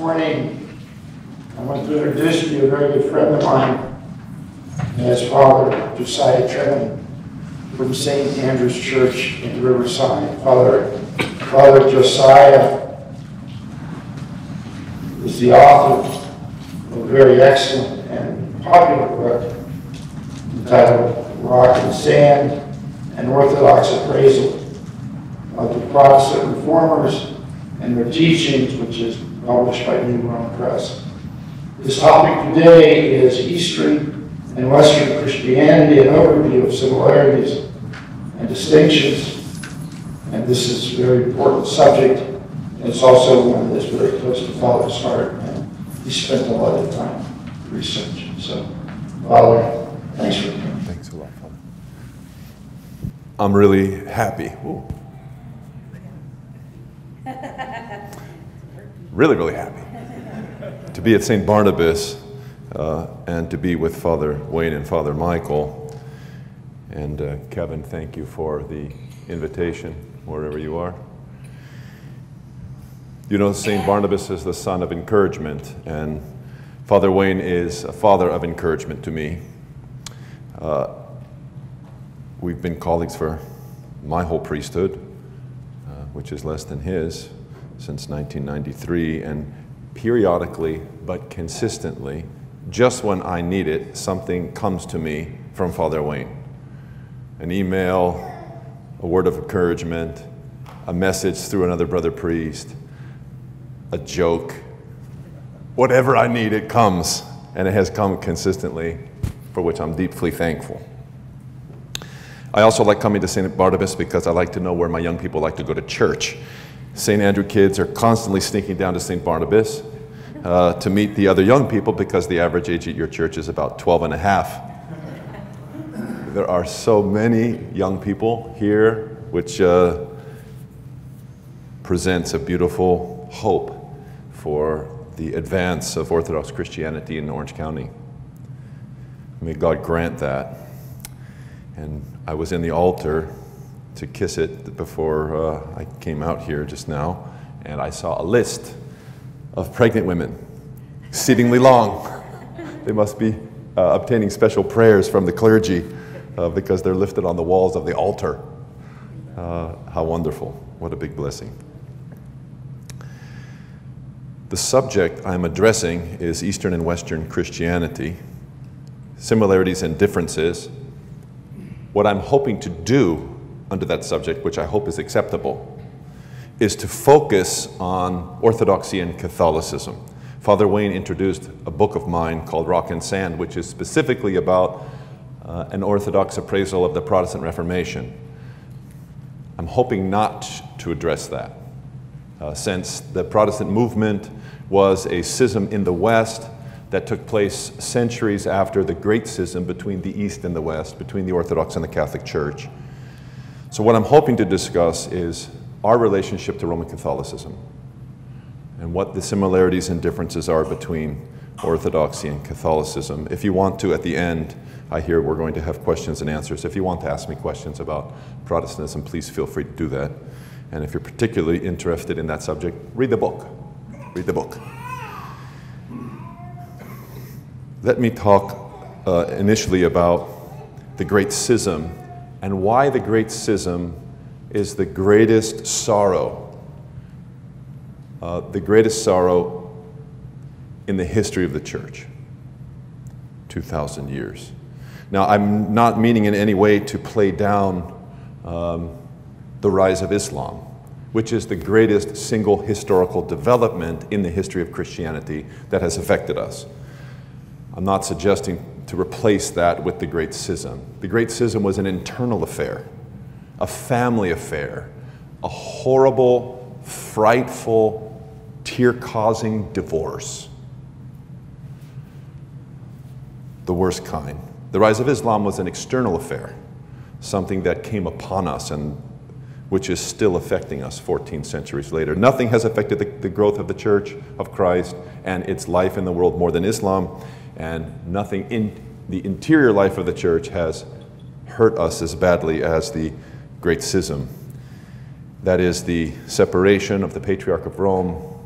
morning, I want to introduce to you a very good friend of mine, and his father, Josiah Trenham, from St. Andrew's Church in Riverside. Father, Father Josiah is the author of a very excellent and popular book entitled Rock and Sand, an Orthodox Appraisal of the Protestant Reformers and their teachings, which is published by New Rome Press. This topic today is Eastern and Western Christianity, an overview of similarities and distinctions. And this is a very important subject. And it's also one that is very close to Father's heart. And he spent a lot of time researching. So, Father, thanks for coming. Thanks a lot, Father. I'm really happy. Ooh. Really, really happy to be at St. Barnabas uh, and to be with Father Wayne and Father Michael. And uh, Kevin, thank you for the invitation, wherever you are. You know, St. Barnabas is the son of encouragement, and Father Wayne is a father of encouragement to me. Uh, we've been colleagues for my whole priesthood, uh, which is less than his, since 1993, and periodically but consistently, just when I need it, something comes to me from Father Wayne an email, a word of encouragement, a message through another brother priest, a joke. Whatever I need, it comes, and it has come consistently, for which I'm deeply thankful. I also like coming to St. Barnabas because I like to know where my young people like to go to church. St. Andrew kids are constantly sneaking down to St. Barnabas uh, to meet the other young people because the average age at your church is about 12 and a half. There are so many young people here, which uh, presents a beautiful hope for the advance of Orthodox Christianity in Orange County. May God grant that. And I was in the altar to kiss it before uh, I came out here just now, and I saw a list of pregnant women, exceedingly long. they must be uh, obtaining special prayers from the clergy uh, because they're lifted on the walls of the altar. Uh, how wonderful. What a big blessing. The subject I'm addressing is Eastern and Western Christianity, similarities and differences. What I'm hoping to do under that subject, which I hope is acceptable, is to focus on Orthodoxy and Catholicism. Father Wayne introduced a book of mine called Rock and Sand, which is specifically about uh, an Orthodox appraisal of the Protestant Reformation. I'm hoping not to address that, uh, since the Protestant movement was a schism in the West that took place centuries after the great schism between the East and the West, between the Orthodox and the Catholic Church. So, what I'm hoping to discuss is our relationship to Roman Catholicism and what the similarities and differences are between Orthodoxy and Catholicism. If you want to, at the end, I hear we're going to have questions and answers. If you want to ask me questions about Protestantism, please feel free to do that. And if you're particularly interested in that subject, read the book. Read the book. Let me talk uh, initially about the Great Schism and why the Great Schism is the greatest sorrow, uh, the greatest sorrow in the history of the church. 2,000 years. Now, I'm not meaning in any way to play down um, the rise of Islam, which is the greatest single historical development in the history of Christianity that has affected us. I'm not suggesting to replace that with the Great Schism. The Great Schism was an internal affair, a family affair, a horrible, frightful, tear causing divorce. The worst kind. The rise of Islam was an external affair, something that came upon us and which is still affecting us 14 centuries later. Nothing has affected the, the, growth of the Church of Christ and its life in the world more than Islam, and nothing in the interior life of the Church has hurt us as badly as the Great Schism. That is the separation of the Patriarch of Rome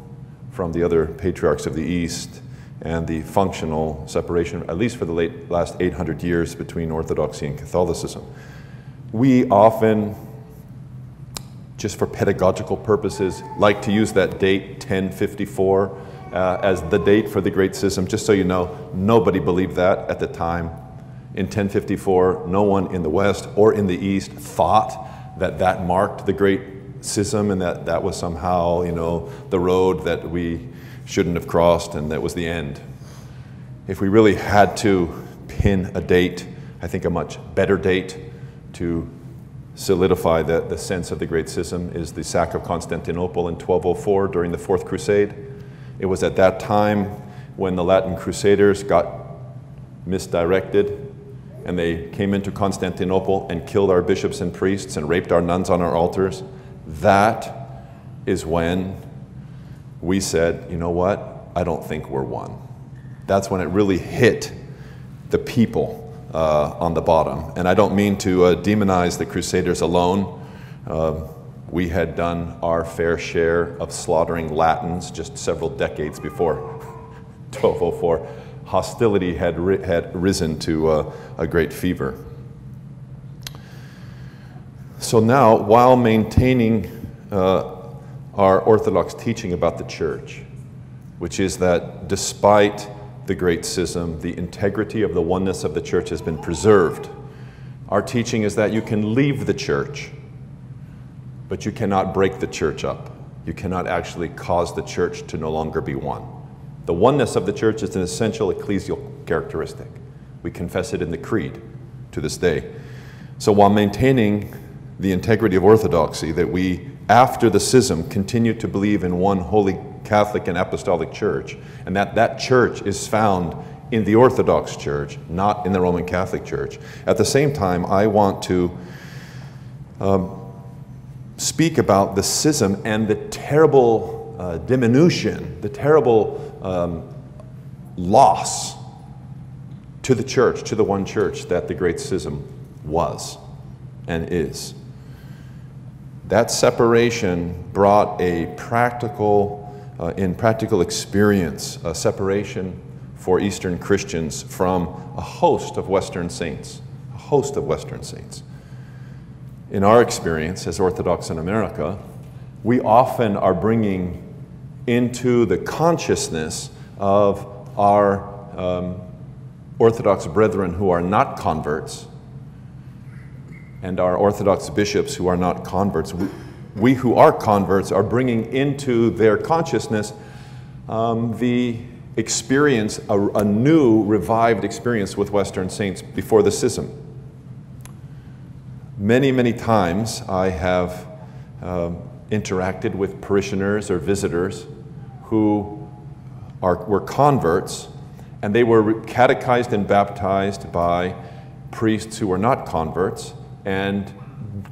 from the other patriarchs of the East and the functional separation, at least for the late, last 800 years, between Orthodoxy and Catholicism. We often, just for pedagogical purposes, like to use that date, 1054, uh, as the date for the Great Schism. Just so you know, nobody believed that at the time. In 1054, no one in the West or in the East thought that that marked the Great Schism and that that was somehow, you know, the road that we shouldn't have crossed and that was the end. If we really had to pin a date, I think a much better date to solidify the, the sense of the Great Schism is the sack of Constantinople in 1204 during the Fourth Crusade. It was at that time when the Latin Crusaders got misdirected and they came into Constantinople and killed our bishops and priests and raped our nuns on our altars. That is when we said, you know what? I don't think we're one. That's when it really hit the people uh, on the bottom. And I don't mean to uh, demonize the Crusaders alone. Uh, we had done our fair share of slaughtering Latins just several decades before 1204. Hostility had, ri- had risen to uh, a great fever. So now, while maintaining uh, our Orthodox teaching about the church, which is that despite the Great Schism, the integrity of the oneness of the church has been preserved. Our teaching is that you can leave the church but you cannot break the church up. You cannot actually cause the church to no longer be one. The oneness of the church is an essential ecclesial characteristic. We confess it in the creed to this day. So while maintaining the integrity of orthodoxy, that we, after the schism, continue to believe in one holy Catholic and apostolic church, and that that church is found in the Orthodox Church, not in the Roman Catholic Church. At the same time, I want to um, speak about the schism and the terrible uh, diminution, the terrible um, loss to the church, to the one church that the Great Schism was and is. That separation brought a practical, uh, in practical experience, a separation for Eastern Christians from a host of Western saints, a host of Western saints in our experience as Orthodox in America, we often are bringing into the consciousness of our um, Orthodox brethren who are not converts and our Orthodox bishops who are not converts. We, we who are converts are bringing into their consciousness um, the experience, a, a new revived experience with Western saints before the schism. Many, many times I have um, interacted with parishioners or visitors who are, were converts and they were catechized and baptized by priests who were not converts and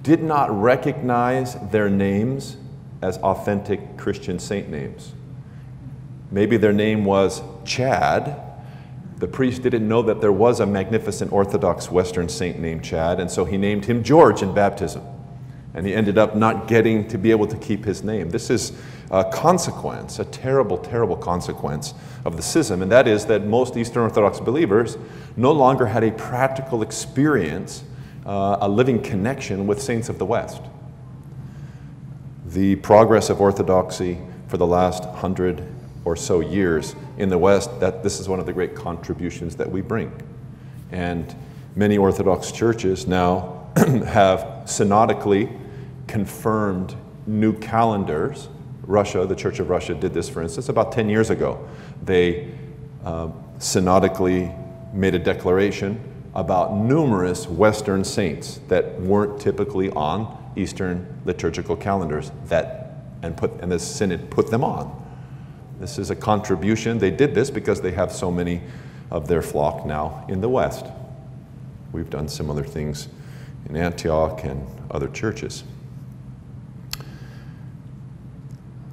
did not recognize their names as authentic Christian saint names. Maybe their name was Chad, the priest didn't know that there was a magnificent Orthodox Western saint named Chad, and so he named him George in baptism. And he ended up not getting to be able to keep his name. This is a consequence, a terrible, terrible consequence of the schism, and that is that most Eastern Orthodox believers no longer had a practical experience, uh, a living connection with saints of the West. The progress of Orthodoxy for the last hundred or so years in the West, that this is one of the great contributions that we bring. And many Orthodox churches now have synodically confirmed new calendars. Russia, the Church of Russia, did this, for instance, about 10 years ago. They uh, synodically made a declaration about numerous Western saints that weren't typically on Eastern liturgical calendars that, and, put, and the synod put them on. This is a contribution. They did this because they have so many of their flock now in the West. We've done similar things in Antioch and other churches.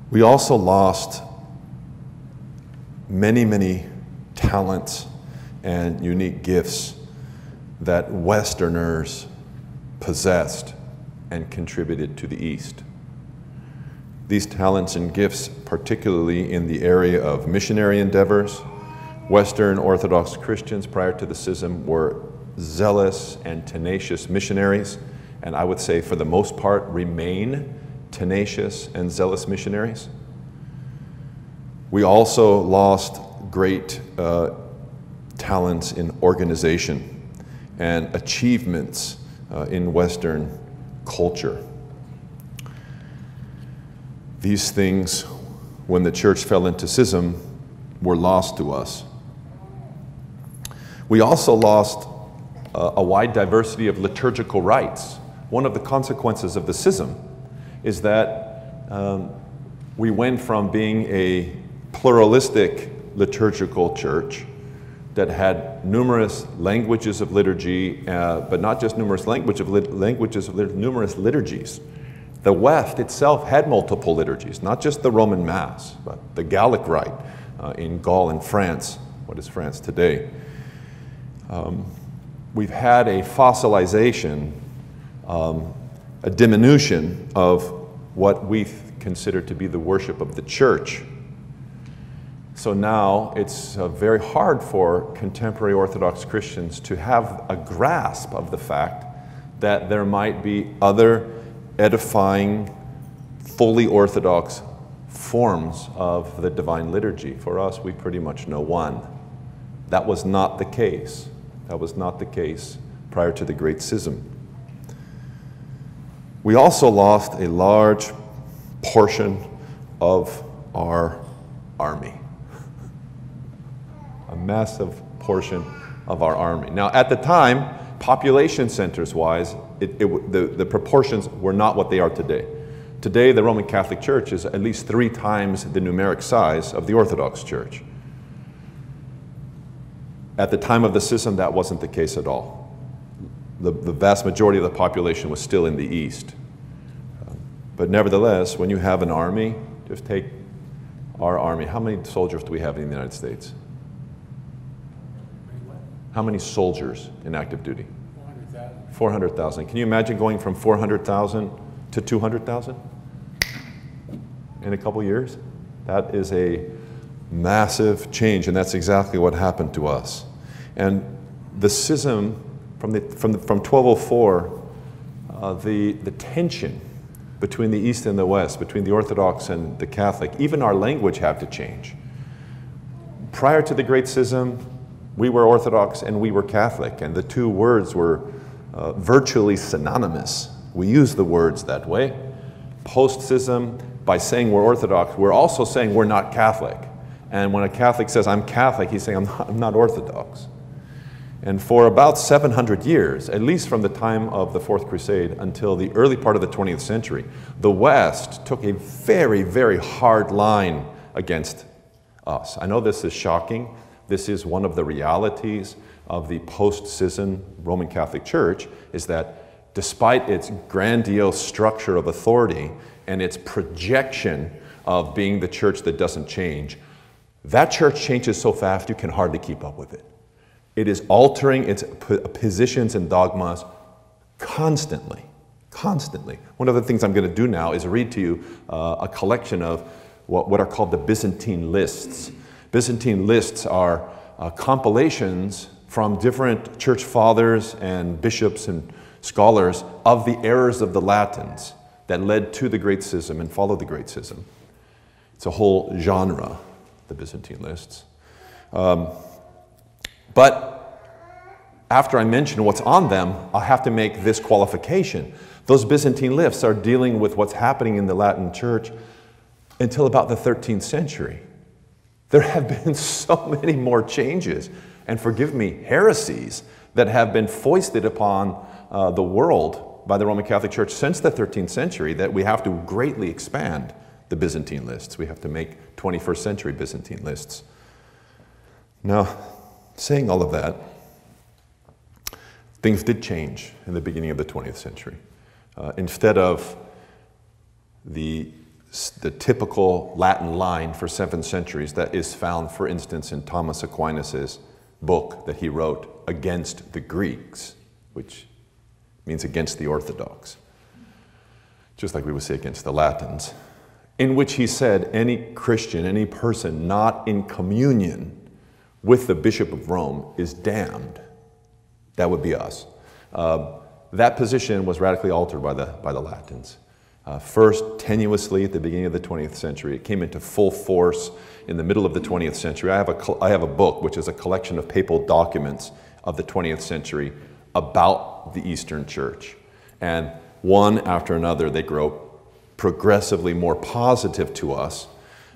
We also lost many, many talents and unique gifts that Westerners possessed and contributed to the East. These talents and gifts, particularly in the area of missionary endeavors. Western Orthodox Christians prior to the schism were zealous and tenacious missionaries, and I would say, for the most part, remain tenacious and zealous missionaries. We also lost great uh, talents in organization and achievements uh, in Western culture. These things, when the church fell into schism, were lost to us. We also lost uh, a wide diversity of liturgical rites. One of the consequences of the schism is that um, we went from being a pluralistic liturgical church that had numerous languages of liturgy, uh, but not just numerous language of lit- languages of lit- numerous liturgies. The West itself had multiple liturgies, not just the Roman Mass, but the Gallic Rite uh, in Gaul and France. What is France today? Um, we've had a fossilization, um, a diminution of what we consider to be the worship of the church. So now it's uh, very hard for contemporary Orthodox Christians to have a grasp of the fact that there might be other edifying, fully Orthodox forms of the divine liturgy. For us, we pretty much know one. That was not the case. That was not the case prior to the Great Schism. We also lost a large portion of our army a massive portion of our army. Now, at the time, population centers wise, it, it, the, the proportions were not what they are today. Today, the Roman Catholic Church is at least three times the numeric size of the Orthodox Church. At the time of the schism, that wasn't the case at all. The, the vast majority of the population was still in the east. But nevertheless, when you have an army, just take our army. How many soldiers do we have in the United States? How many soldiers in active duty? 400,000. 400,000. Can you imagine going from 400,000 to 200,000 in a couple years? That is a massive change, and that's exactly what happened to us. And the schism from, the, from, the, from 1204, uh, the, the tension between the East and the West, between the Orthodox and the Catholic, even our language had to change. Prior to the Great Schism, we were Orthodox and we were Catholic, and the two words were uh, virtually synonymous. We use the words that way. Post schism, by saying we're Orthodox, we're also saying we're not Catholic. And when a Catholic says, I'm Catholic, he's saying, I'm not, I'm not Orthodox. And for about 700 years, at least from the time of the Fourth Crusade until the early part of the 20th century, the West took a very, very hard line against us. I know this is shocking, this is one of the realities of the post-schism Roman Catholic Church is that despite its grandiose structure of authority and its projection of being the church that doesn't change, that church changes so fast you can hardly keep up with it. It is altering its positions and dogmas constantly, constantly. One of the things I'm going to do now is read to you uh, a collection of what, what are called the Byzantine lists. Byzantine lists are uh, compilations from different church fathers and bishops and scholars of the errors of the Latins that led to the Great Schism and followed the Great Schism. It's a whole genre, the Byzantine lists. Um, but after I mention what's on them, I'll have to make this qualification. Those Byzantine lists are dealing with what's happening in the Latin church until about the 13th century. There have been so many more changes, and forgive me, heresies that have been foisted upon uh, the world by the Roman Catholic Church since the 13th century that we have to greatly expand the Byzantine lists. We have to make 21st century Byzantine lists. Now, saying all of that, things did change in the beginning of the 20th century. Uh, instead of the the typical Latin line for seven centuries that is found, for instance, in Thomas Aquinas' book that he wrote against the Greeks, which means against the Orthodox. Just like we would say against the Latins. in which he said any Christian, any person not in communion with the Bishop of Rome is damned. That would be us. Uh, that position was radically altered by the, by the Latins. Uh, first, tenuously at the beginning of the 20th century. It came into full force in the middle of the 20th century. I have a, I have a book, which is a collection of papal documents of the 20th century about the Eastern Church. And one after another, they grow progressively more positive to us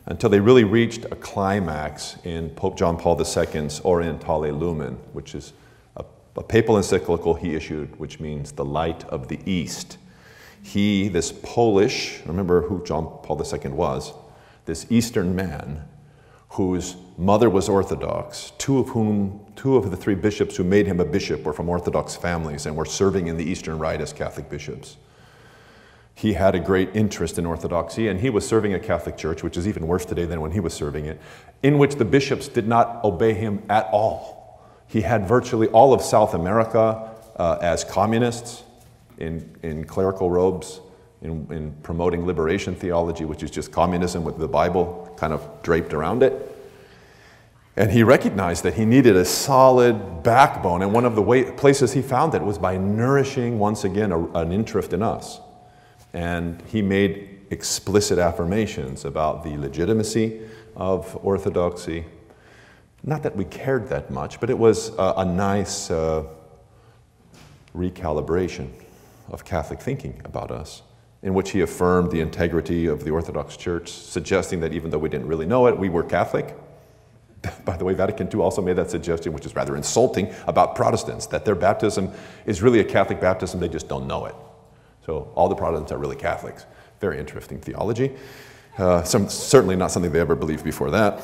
until they really reached a climax in Pope John Paul II's Orientale Lumen, which is a, a papal encyclical he issued, which means the light of the East. He, this Polish, remember who John Paul II was, this Eastern man whose mother was Orthodox, two of whom, two of the three bishops who made him a bishop were from Orthodox families and were serving in the Eastern Rite as Catholic bishops. He had a great interest in Orthodoxy, and he was serving a Catholic church, which is even worse today than when he was serving it, in which the bishops did not obey him at all. He had virtually all of South America uh, as communists in, in clerical robes, in, in promoting liberation theology, which is just communism with the Bible kind of draped around it. And he recognized that he needed a solid backbone, and one of the way, places he found it was by nourishing, once again, a, an interest in us. And he made explicit affirmations about the legitimacy of orthodoxy. Not that we cared that much, but it was a, a nice uh, recalibration of Catholic thinking about us, in which he affirmed the integrity of the Orthodox Church, suggesting that even though we didn't really know it, we were Catholic. By the way, Vatican II also made that suggestion, which is rather insulting, about Protestants, that their baptism is really a Catholic baptism, they just don't know it. So all the Protestants are really Catholics. Very interesting theology. Uh, some, certainly not something they ever believed before that.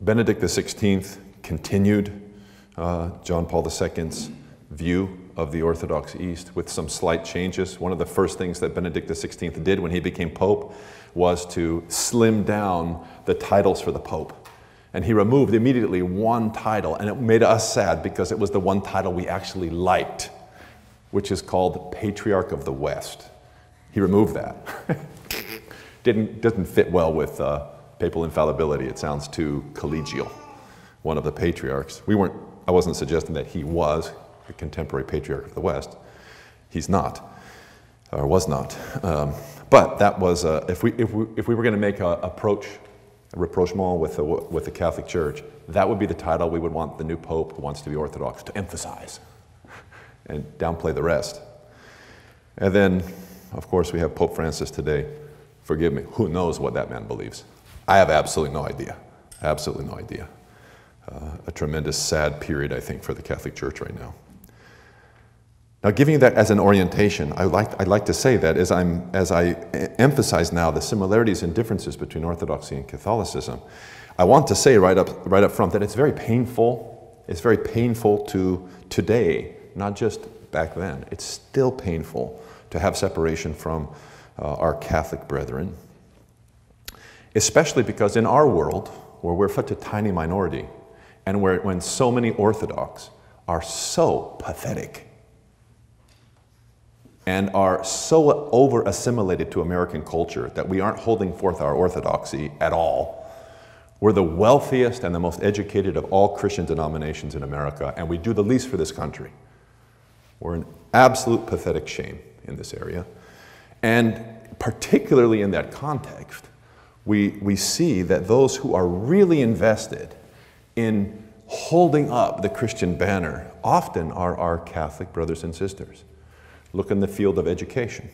Benedict XVI continued uh, John Paul II's view of the Orthodox East with some slight changes. One of the first things that Benedict XVI did when he became Pope was to slim down the titles for the Pope. And he removed immediately one title, and it made us sad because it was the one title we actually liked, which is called Patriarch of the West. He removed that. Didn't, doesn't fit well with uh, papal infallibility. It sounds too collegial, one of the patriarchs. We weren't, I wasn't suggesting that he was a contemporary patriarch of the West. He's not, or was not. Um, but that was, uh, if, we, if, we, if we were going to make an approach a rapprochement with the, with the Catholic Church, that would be the title we would want the new Pope who wants to be Orthodox to emphasize and downplay the rest. And then, of course, we have Pope Francis today. Forgive me, who knows what that man believes? I have absolutely no idea. Absolutely no idea. Uh, a tremendous sad period, I think, for the Catholic Church right now. Now, giving that as an orientation, I like, I'd like to say that as, I'm, as I emphasize now the similarities and differences between Orthodoxy and Catholicism, I want to say right up, right up front that it's very painful. It's very painful to today, not just back then. It's still painful to have separation from uh, our Catholic brethren, especially because in our world, where we're such a tiny minority, and where, when so many Orthodox are so pathetic and are so over assimilated to American culture that we aren't holding forth our orthodoxy at all. We're the wealthiest and the most educated of all Christian denominations in America, and we do the least for this country. We're an absolute pathetic shame in this area. And particularly in that context, we, we see that those who are really invested in holding up the Christian banner often are our Catholic brothers and sisters. Look in the field of education.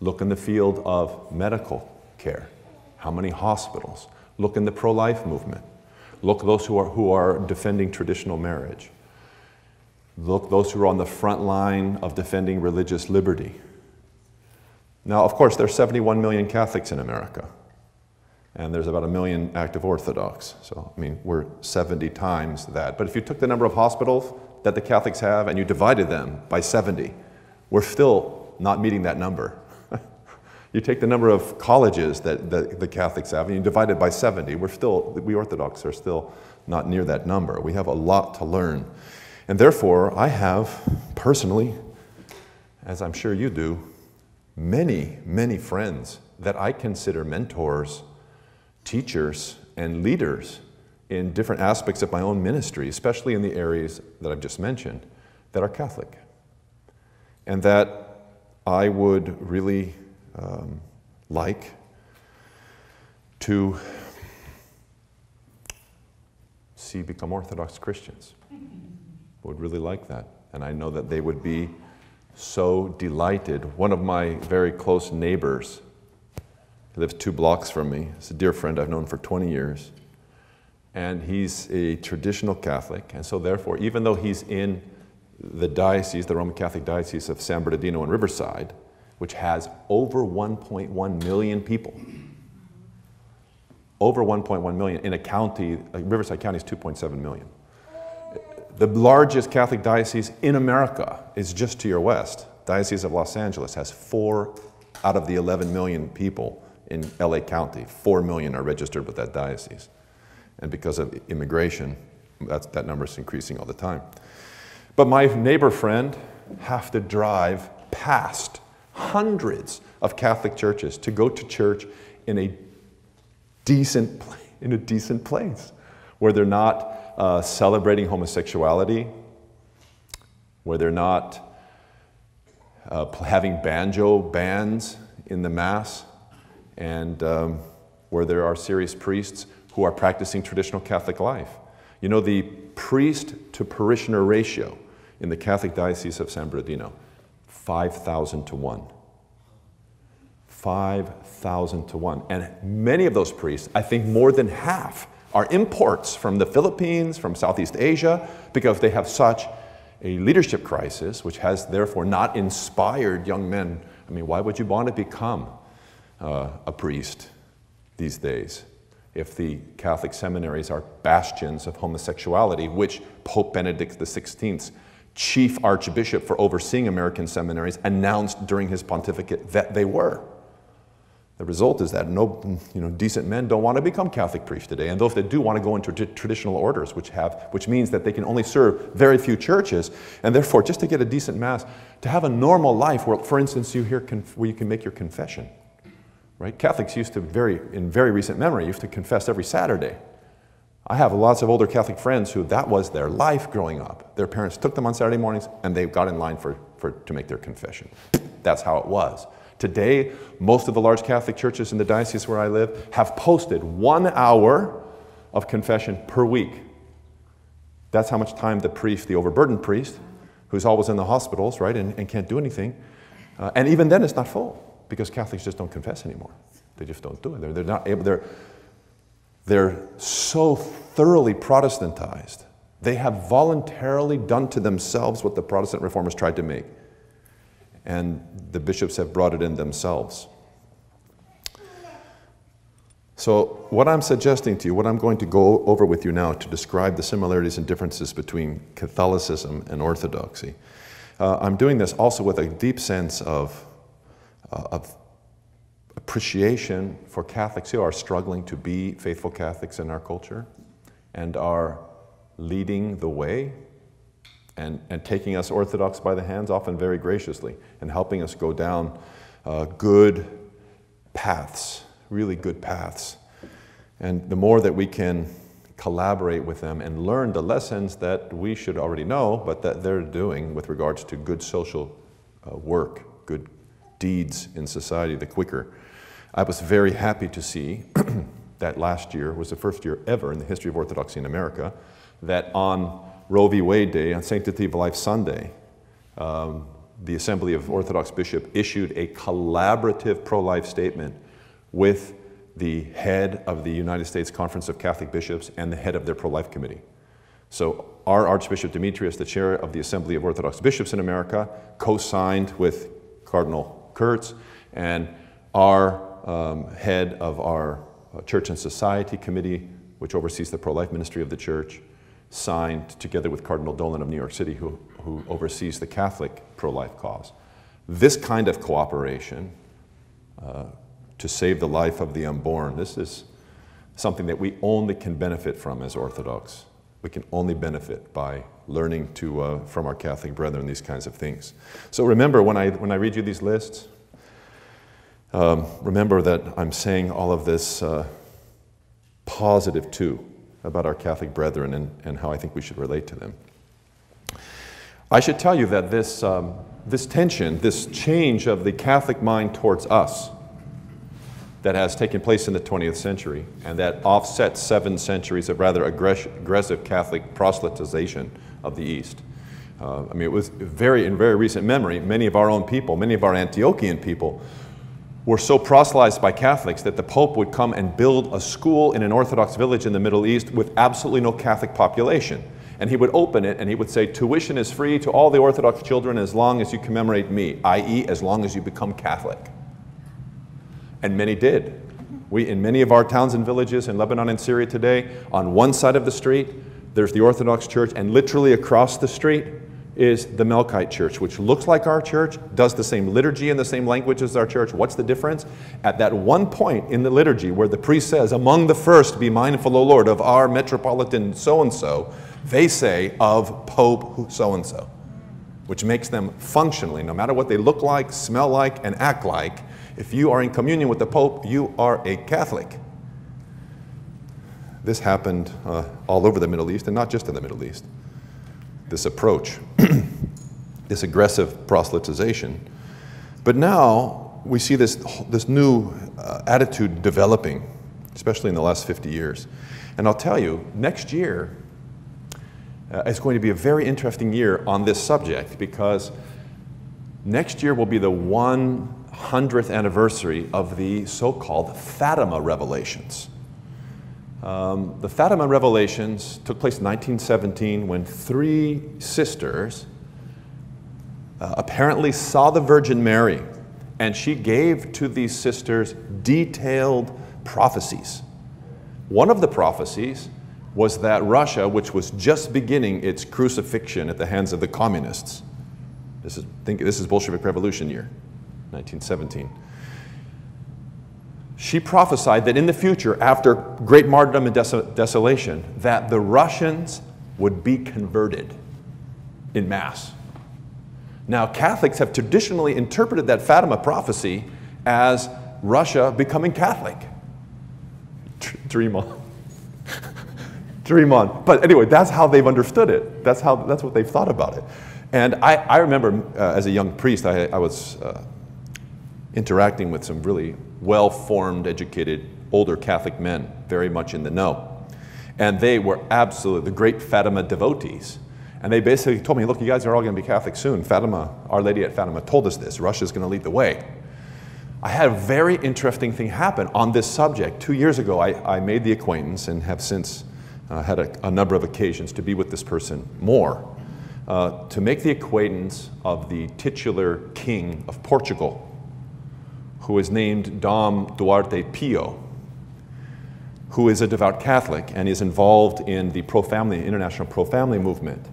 Look in the field of medical care. How many hospitals? Look in the pro life movement. Look those who are, who are defending traditional marriage. Look those who are on the front line of defending religious liberty. Now, of course, there's 71 million Catholics in America, and there's about a million active Orthodox. So, I mean, we're 70 times that. But if you took the number of hospitals that the Catholics have and you divided them by 70, we're still not meeting that number. you take the number of colleges that, that the Catholics have and you divide it by 70, we're still, we Orthodox are still not near that number. We have a lot to learn. And therefore, I have personally as I'm sure you do, many, many friends that I consider mentors, teachers, and leaders in different aspects of my own ministry, especially in the areas that I've just mentioned, that are Catholic. And that I would really um, like to see become Orthodox Christians. Would really like that. And I know that they would be so delighted. One of my very close neighbors, lives two blocks from me, he's a dear friend I've known for 20 years. And he's a traditional Catholic. And so, therefore, even though he's in the diocese, the Roman Catholic Diocese of San Bernardino and Riverside, which has over 1.1 million people, over 1.1 million in a county, Riverside County is 2.7 million. The largest Catholic diocese in America is just to your west. Diocese of Los Angeles has four out of the 11 million people in LA County. Four million are registered with that diocese. And because of immigration, that number is increasing all the time. But my neighbor friend have to drive past hundreds of Catholic churches to go to church in a decent, in a decent place where they're not uh, celebrating homosexuality, where they're not uh, having banjo bands in the Mass, and um, where there are serious priests who are practicing traditional Catholic life. You know, the priest to parishioner ratio in the Catholic Diocese of San Bernardino, 5,000 to 1. 5,000 to 1. And many of those priests, I think more than half, are imports from the Philippines, from Southeast Asia, because they have such a leadership crisis, which has therefore not inspired young men. I mean, why would you want to become uh, a priest these days if the Catholic seminaries are bastions of homosexuality, which Pope Benedict XVI, chief archbishop for overseeing American seminaries, announced during his pontificate that they were? The result is that no you know, decent men don't want to become Catholic priests today. And those that do want to go into traditional orders, which, have, which means that they can only serve very few churches. And therefore, just to get a decent Mass, to have a normal life where, for instance, you hear where you can make your confession. Right? Catholics used to, very, in very recent memory, used to confess every Saturday. I have lots of older Catholic friends who that was their life growing up. Their parents took them on Saturday mornings and they got in line for, for, to make their confession. That's how it was. Today, most of the large Catholic churches in the diocese where I live have posted one hour of confession per week. That's how much time the priest, the overburdened priest, who's always in the hospitals, right, and, and can't do anything, uh, and even then it's not full because Catholics just don't confess anymore. They just don't do it. They're, they're not able, they're, they're so thoroughly Protestantized. They have voluntarily done to themselves what the Protestant reformers tried to make and the bishops have brought it in themselves. So, what I'm suggesting to you, what I'm going to go over with you now to describe the similarities and differences between Catholicism and Orthodoxy, uh, I'm doing this also with a deep sense of, of appreciation for Catholics who are struggling to be faithful Catholics in our culture and are leading the way and, and taking us Orthodox by the hands, often very graciously, and helping us go down uh, good paths, really good paths. And the more that we can collaborate with them and learn the lessons that we should already know, but that they're doing with regards to good social uh, work, good deeds in society, the quicker. I was very happy to see that last year was the first year ever in the history of Orthodoxy in America that on Roe v. Wade Day, on Sanctity of Life Sunday, um, the Assembly of Orthodox Bishops issued a collaborative pro life statement with the head of the United States Conference of Catholic Bishops and the head of their pro life committee. So, our Archbishop Demetrius, the chair of the Assembly of Orthodox Bishops in America, co signed with Cardinal Kurtz, and our um, head of our uh, Church and Society Committee, which oversees the pro life ministry of the church, signed together with Cardinal Dolan of New York City, who, who oversees the Catholic pro life cause. This kind of cooperation uh, to save the life of the unborn, this is something that we only can benefit from as Orthodox. We can only benefit by learning to, uh, from our Catholic brethren these kinds of things. So remember, when I, when I read you these lists, um, remember that I'm saying all of this uh, positive too about our Catholic brethren and, and how I think we should relate to them. I should tell you that this, um, this tension, this change of the Catholic mind towards us, that has taken place in the 20th century and that offsets seven centuries of rather aggressive Catholic proselytization of the East. Uh, I mean, it was very, in very recent memory, many of our own people, many of our Antiochian people, were so proselytized by Catholics that the Pope would come and build a school in an Orthodox village in the Middle East with absolutely no Catholic population. And he would open it and he would say, Tuition is free to all the Orthodox children as long as you commemorate me, i.e., as long as you become Catholic. And many did. We, in many of our towns and villages in Lebanon and Syria today, on one side of the street, there's the Orthodox Church, and literally across the street is the Melkite Church, which looks like our church, does the same liturgy in the same language as our church. What's the difference? At that one point in the liturgy where the priest says, Among the first, be mindful, O Lord, of our metropolitan so and so, they say, Of Pope so and so, which makes them functionally, no matter what they look like, smell like, and act like, if you are in communion with the Pope, you are a Catholic. This happened uh, all over the Middle East, and not just in the Middle East. This approach, this aggressive proselytization. But now we see this, this new uh, attitude developing, especially in the last 50 years. And I'll tell you, next year uh, is going to be a very interesting year on this subject because next year will be the 100th anniversary of the so called Fatima revelations. Um, the Fatima revelations took place in 1917 when three sisters uh, apparently saw the Virgin Mary, and she gave to these sisters detailed prophecies. One of the prophecies was that Russia, which was just beginning its crucifixion at the hands of the communists, this is, think, this is Bolshevik Revolution year, 1917. She prophesied that in the future, after great martyrdom and desolation, that the Russians would be converted in mass. Now, Catholics have traditionally interpreted that Fatima prophecy as Russia becoming Catholic. Dream on. Dream on. But anyway, that's how they've understood it. That's, how, that's what they've thought about it. And I, I remember uh, as a young priest, I, I was uh, interacting with some really well formed, educated, older Catholic men, very much in the know. And they were absolutely the great Fatima devotees. And they basically told me, look, you guys are all going to be Catholic soon. Fatima, Our Lady at Fatima told us this. Russia's going to lead the way. I had a very interesting thing happen on this subject. Two years ago, I, I made the acquaintance and have since uh, had a, a, number of occasions to be with this person more, uh, to make the acquaintance of the titular king of Portugal, who is named Dom Duarte Pio, who is a devout Catholic and is involved in the pro-family, international pro-family movement.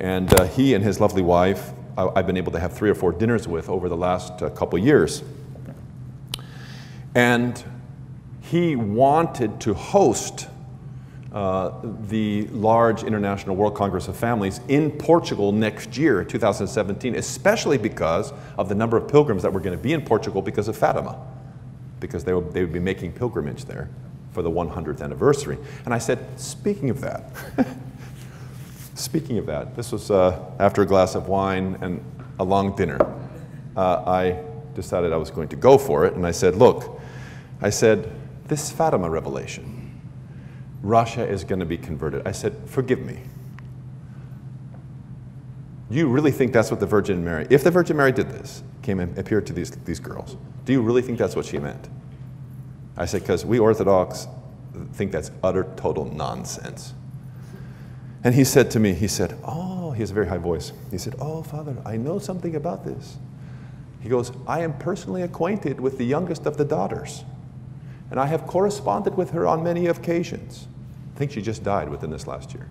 And uh, he and his lovely wife, I, have been able to have three or four dinners with over the last uh, couple years. And he wanted to host uh, the large International World Congress of Families in Portugal next year, 2017, especially because of the number of pilgrims that were going to be in Portugal because of Fatima, because they would, they would be making pilgrimage there for the 100th anniversary. And I said, speaking of that, speaking of that, this was uh, after a glass of wine and a long dinner. Uh, I decided I was going to go for it, and I said, look, I said, this Fatima revelation, Russia is going to be converted. I said, Forgive me. Do you really think that's what the Virgin Mary, if the Virgin Mary did this, came and appeared to these, these girls, do you really think that's what she meant? I said, because we Orthodox think that's utter, total nonsense. And he said to me, he said, Oh, he has a very high voice. He said, Oh, Father, I know something about this. He goes, I am personally acquainted with the youngest of the daughters and I have corresponded with her on many occasions. I think she just died within this last year.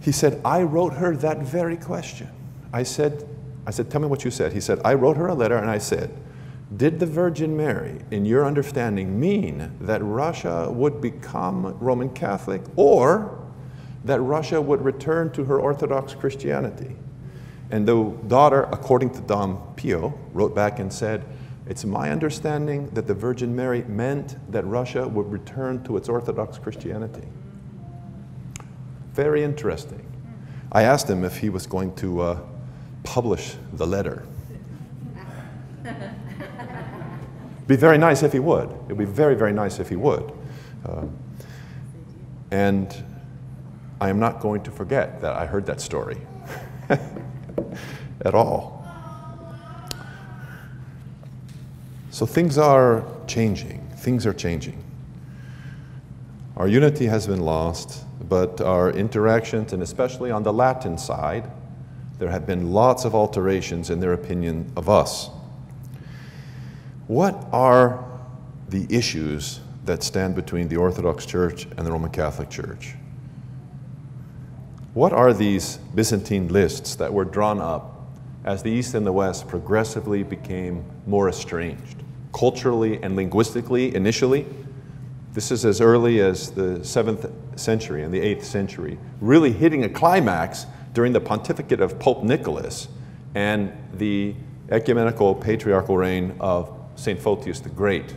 He said, I wrote her that very question. I said, I said, tell me what you said. He said, I wrote her a letter and I said, did the Virgin Mary, in your understanding, mean that Russia would become Roman Catholic? Or that Russia would return to her Orthodox Christianity. And the daughter, according to Dom Pio, wrote back and said, It's my understanding that the Virgin Mary meant that Russia would return to its Orthodox Christianity. Very interesting. I asked him if he was going to uh, publish the letter. It'd be very nice if he would. It would be very, very nice if he would. Uh, and I am not going to forget that I heard that story at all. So things are changing. Things are changing. Our unity has been lost, but our interactions, and especially on the Latin side, there have been lots of alterations in their opinion of us. What are the issues that stand between the Orthodox Church and the Roman Catholic Church? What are these Byzantine lists that were drawn up as the East and the West progressively became more estranged, culturally and linguistically initially? This is as early as the 7th century and the 8th century, really hitting a climax during the pontificate of Pope Nicholas and the ecumenical patriarchal reign of St. Photius the Great.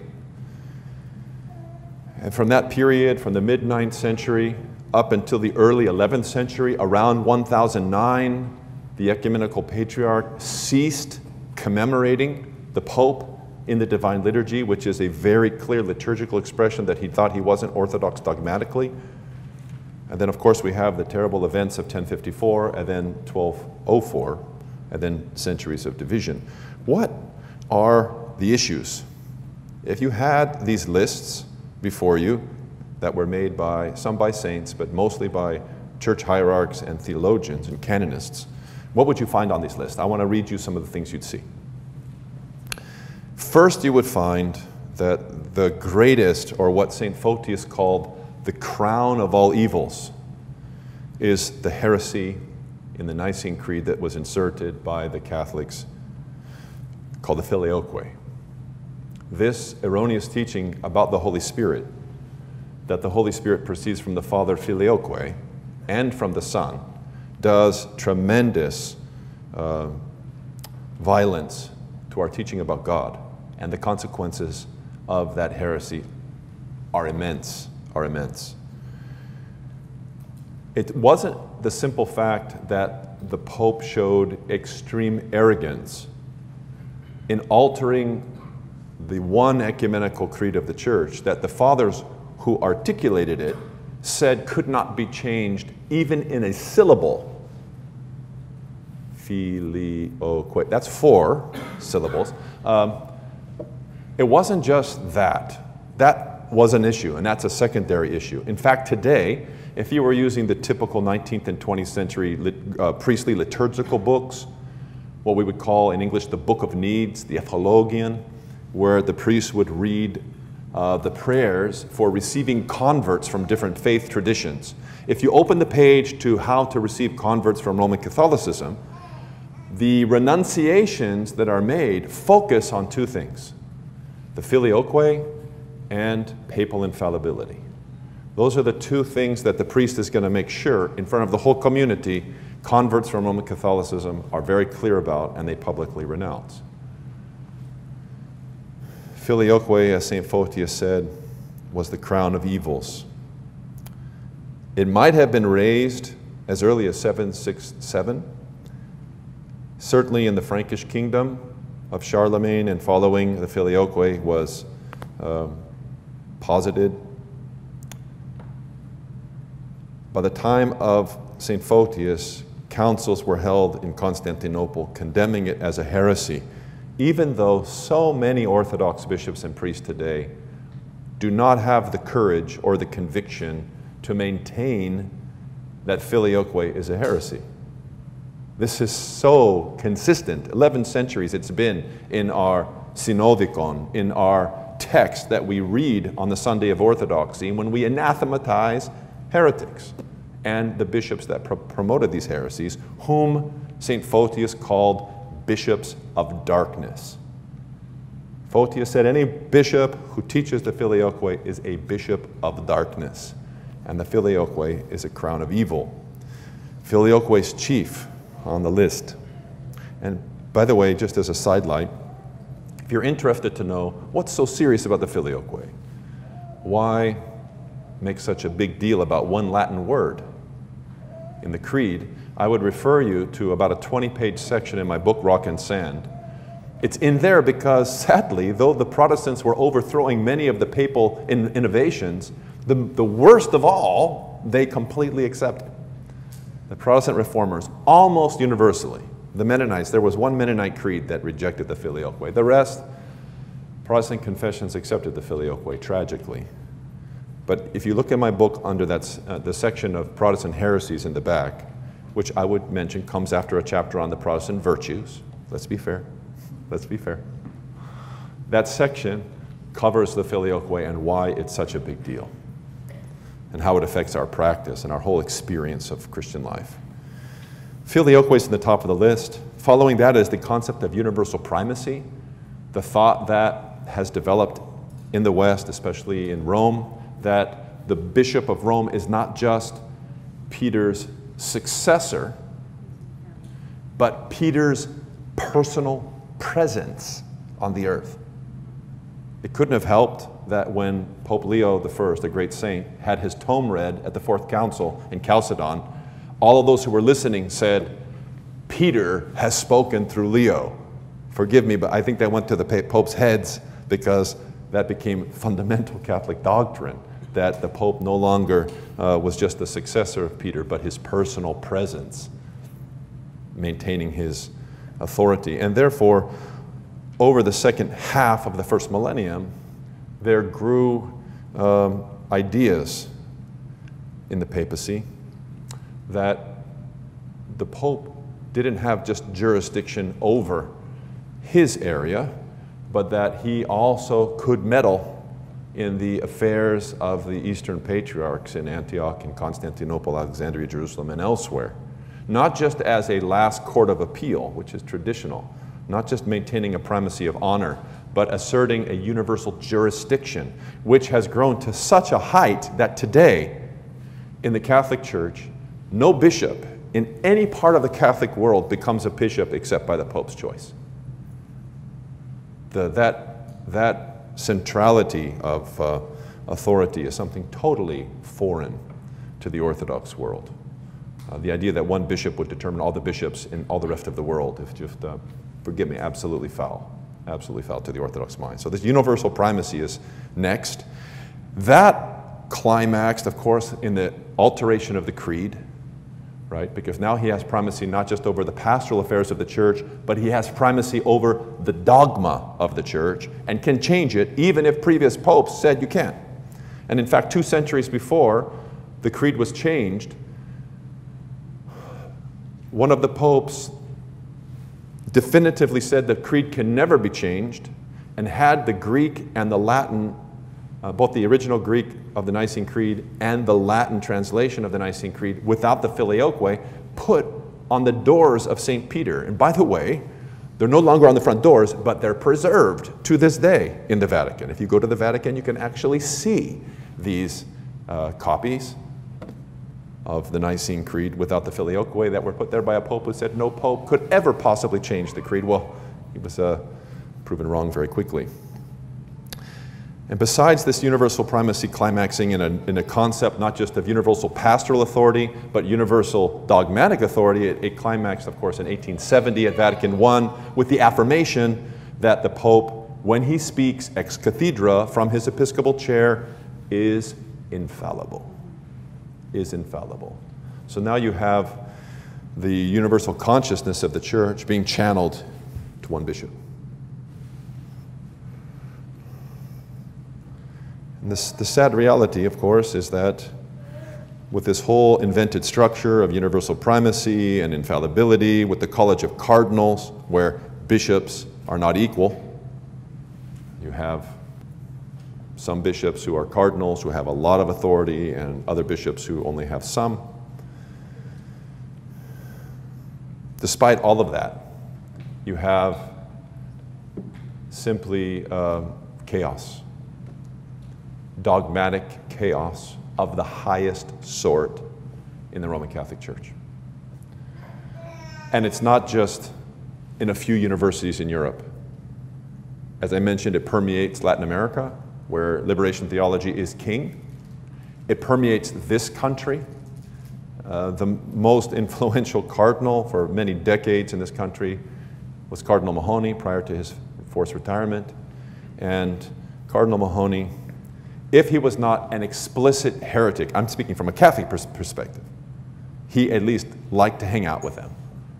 And from that period, from the mid 9th century up until the early 11th century, around 1009, the ecumenical patriarch ceased commemorating the Pope in the Divine Liturgy, which is a very clear liturgical expression that he thought he wasn't Orthodox dogmatically. And then, of course, we have the terrible events of 1054 and then 1204, and then centuries of division. What are the issues? If you had these lists before you, that were made by some by saints, but mostly by church hierarchs and theologians and canonists. What would you find on these lists? I want to read you some of the things you'd see. First, you would find that the greatest, or what St. Photius called the crown of all evils, is the heresy in the Nicene Creed that was inserted by the Catholics called the Filioque. This erroneous teaching about the Holy Spirit that the Holy Spirit proceeds from the Father filioque and from the Son does tremendous uh, violence to our teaching about God. And the consequences of that heresy are immense, are immense. It wasn't the simple fact that the Pope showed extreme arrogance in altering the one ecumenical creed of the church that the fathers who articulated it, said could not be changed even in a syllable. Filioque. That's four syllables. Um, it wasn't just that. That was an issue, and that's a secondary issue. In fact, today, if you were using the typical 19th and 20th century lit, uh, priestly liturgical books, what we would call in English the Book of Needs, the Euchologion, where the priest would read uh, the prayers for receiving converts from different faith traditions. If you open the page to how to receive converts from Roman Catholicism, the renunciations that are made focus on two things the filioque and papal infallibility. Those are the two things that the priest is going to make sure in front of the whole community converts from Roman Catholicism are very clear about and they publicly renounce. Filioque, as St. Photius said, was the crown of evils. It might have been raised as early as 767, certainly in the Frankish kingdom of Charlemagne and following the Filioque was um, posited. By the time of St. Photius, councils were held in Constantinople condemning it as a heresy even though so many Orthodox bishops and priests today do not have the courage or the conviction to maintain that filioque is a heresy. This is so consistent. 11 centuries it's been in our synodicon, in our text that we read on the Sunday of Orthodoxy when we anathematize heretics and the bishops that pro promoted these heresies, whom St. Photius called bishops of darkness. Photius said any bishop who teaches the filioque is a bishop of darkness. and the filioque is a crown of evil. Filioque's chief on the list. And by the way, just as a sidelight, if you're interested to know what's so serious about the filioque, why make such a big deal about one Latin word in the Creed, I would refer you to about a 20 page section in my book, Rock and Sand. It's in there because, sadly, though the Protestants were overthrowing many of the papal in innovations, the, the worst of all, they completely accepted. The Protestant reformers, almost universally, the Mennonites, there was one Mennonite creed that rejected the filioque. The rest, Protestant confessions accepted the filioque, tragically. But if you look at my book under that, uh, the section of Protestant heresies in the back, which I would mention comes after a chapter on the Protestant virtues, let's be fair, let's be fair. That section covers the filioque and why it's such a big deal and how it affects our practice and our whole experience of Christian life. Filioque is in the top of the list. Following that is the concept of universal primacy, the thought that has developed in the West, especially in Rome, that the Bishop of Rome is not just Peter's successor, but Peter's personal presence on the earth. It couldn't have helped that when Pope Leo I, the great saint, had his tome read at the Fourth Council in Chalcedon, all of those who were listening said, Peter has spoken through Leo. Forgive me, but I think that went to the Pope's heads because that became fundamental Catholic doctrine that the Pope no longer uh, was just the successor of Peter, but his personal presence, maintaining his authority. And therefore, over the second half of the first millennium, there grew um, ideas in the papacy that the Pope didn't have just jurisdiction over his area, but that he also could meddle in the affairs of the Eastern patriarchs in Antioch and Constantinople, Alexandria, Jerusalem, and elsewhere. Not just as a last court of appeal, which is traditional, not just maintaining a primacy of honor, but asserting a universal jurisdiction, which has grown to such a height that today, in the Catholic Church, no bishop in any part of the Catholic world becomes a bishop except by the Pope's choice. The, that, that centrality of uh, authority is something totally foreign to the Orthodox world. Uh, the idea that one bishop would determine all the bishops in all the rest of the world, if just, uh, forgive me, absolutely foul. Absolutely foul to the Orthodox mind. So this universal primacy is next. That climaxed, of course, in the alteration of the creed, right? Because now he has primacy not just over the pastoral affairs of the church, but he has primacy over the dogma of the church and can change it even if previous popes said you can't. And in fact, two centuries before the creed was changed, one of the popes definitively said the creed can never be changed and had the Greek and the Latin uh, both the original Greek of the Nicene Creed and the Latin translation of the Nicene Creed without the filioque put on the doors of St. Peter. And by the way, they're no longer on the front doors, but they're preserved to this day in the Vatican. If you go to the Vatican, you can actually see these uh, copies of the Nicene Creed without the filioque that were put there by a pope who said no pope could ever possibly change the creed. Well, he was uh, proven wrong very quickly. And besides this universal primacy climaxing in a, in a concept not just of universal pastoral authority, but universal dogmatic authority, it, it climaxed, of course, in 1870 at Vatican I with the affirmation that the Pope, when he speaks ex cathedra from his episcopal chair, is infallible. Is infallible. So now you have the universal consciousness of the church being channeled to one bishop. And this, the sad reality, of course, is that with this whole invented structure of universal primacy and infallibility, with the College of Cardinals, where bishops are not equal, you have some bishops who are cardinals who have a lot of authority, and other bishops who only have some. Despite all of that, you have simply uh, chaos dogmatic chaos of the highest sort in the Roman Catholic Church. And it's not just in a few universities in Europe. As I mentioned, it permeates Latin America, where liberation theology is king. It permeates this country. Uh, the most influential cardinal for many decades in this country was Cardinal Mahony prior to his forced retirement. And Cardinal Mahony, if he was not an explicit heretic, I'm speaking from a Catholic pers- perspective, he at least liked to hang out with them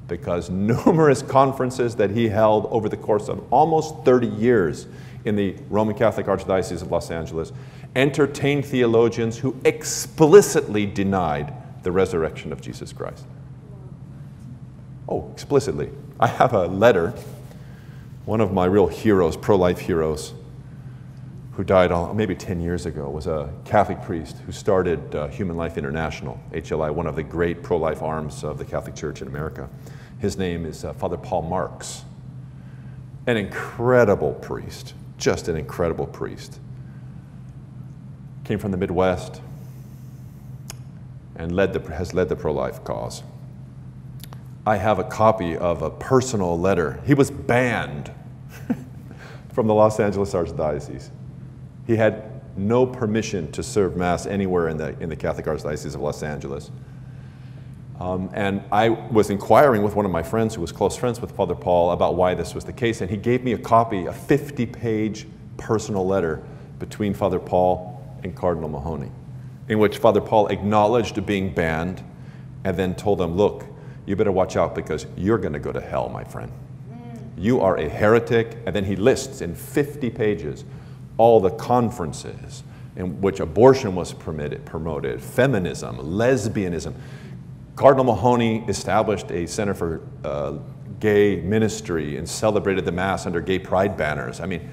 because numerous conferences that he held over the course of almost 30 years in the Roman Catholic Archdiocese of Los Angeles entertained theologians who explicitly denied the resurrection of Jesus Christ. Oh, explicitly. I have a letter, one of my real heroes, pro life heroes, who died maybe 10 years ago, was a Catholic priest who started uh, Human Life International, HLI, one of the great pro life arms of the Catholic Church in America. His name is uh, Father Paul Marx, an incredible priest, just an incredible priest. Came from the Midwest and led the, has led the pro life cause. I have a copy of a personal letter. He was banned from the Los Angeles Archdiocese. He had no permission to serve Mass anywhere in the, in the Catholic Archdiocese of Los Angeles. Um, and I was inquiring with one of my friends who was close friends with Father Paul about why this was the case, and he gave me a copy, a 50 page personal letter between Father Paul and Cardinal Mahony, in which Father Paul acknowledged being banned and then told them, Look, you better watch out because you're going to go to hell, my friend. You are a heretic. And then he lists in 50 pages all the conferences in which abortion was permitted, promoted, feminism, lesbianism. Cardinal Mahony established a center for uh, gay ministry and celebrated the Mass under gay pride banners. I mean,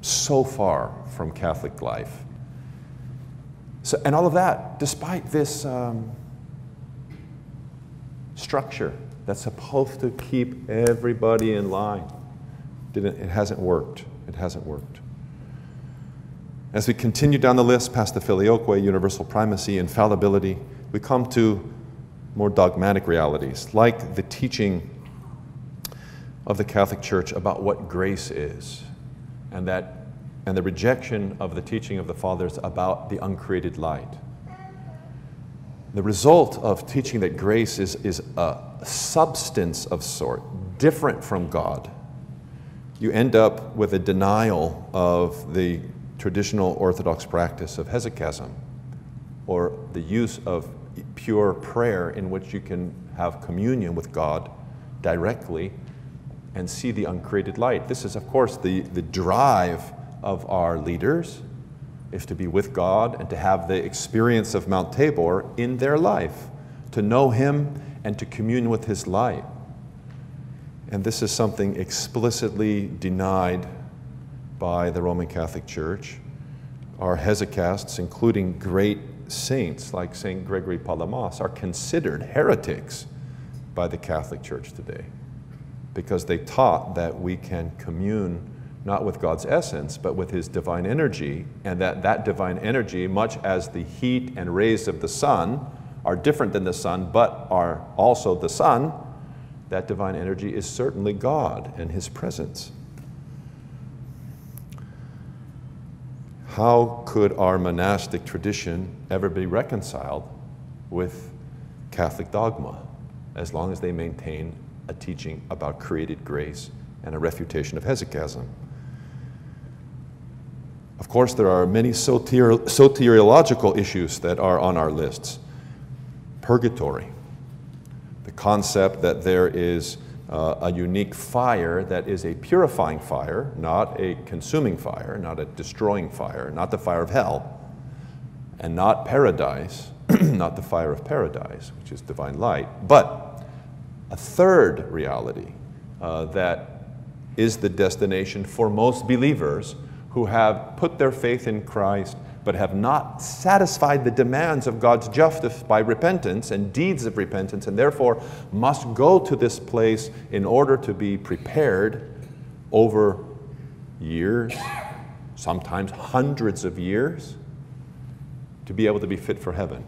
so far from Catholic life. So, and all of that, despite this um, structure that's supposed to keep everybody in line, didn't, it hasn't worked. It hasn't worked. As we continue down the list past the filioque, universal primacy, infallibility, we come to more dogmatic realities, like the teaching of the Catholic Church about what grace is, and, that, and the rejection of the teaching of the Fathers about the uncreated light. The result of teaching that grace is, is a substance of sort, different from God, you end up with a denial of the traditional Orthodox practice of hesychasm, or the use of pure prayer in which you can have communion with God directly and see the uncreated light. This is, of course, the, the drive of our leaders is to be with God and to have the experience of Mount Tabor in their life, to know Him and to commune with His light. And this is something explicitly denied by the Roman Catholic Church. Our hesychasts, including great saints like St. Gregory Palamas, are considered heretics by the Catholic Church today because they taught that we can commune not with God's essence, but with His divine energy, and that that divine energy, much as the heat and rays of the sun are different than the sun, but are also the sun, that divine energy is certainly God and His presence. How could our monastic tradition ever be reconciled with Catholic dogma as long as they maintain a teaching about created grace and a refutation of hesychasm? Of course, there are many soteriological issues that are on our lists. Purgatory, the concept that there is uh, a unique fire that is a purifying fire, not a consuming fire, not a destroying fire, not the fire of hell, and not paradise, not the fire of paradise, which is divine light, but a third reality uh, that is the destination for most believers who have put their faith in Christ but have not satisfied the demands of God's justice by repentance and deeds of repentance, and therefore must go to this place in order to be prepared over years, sometimes hundreds of years, to be able to be fit for heaven.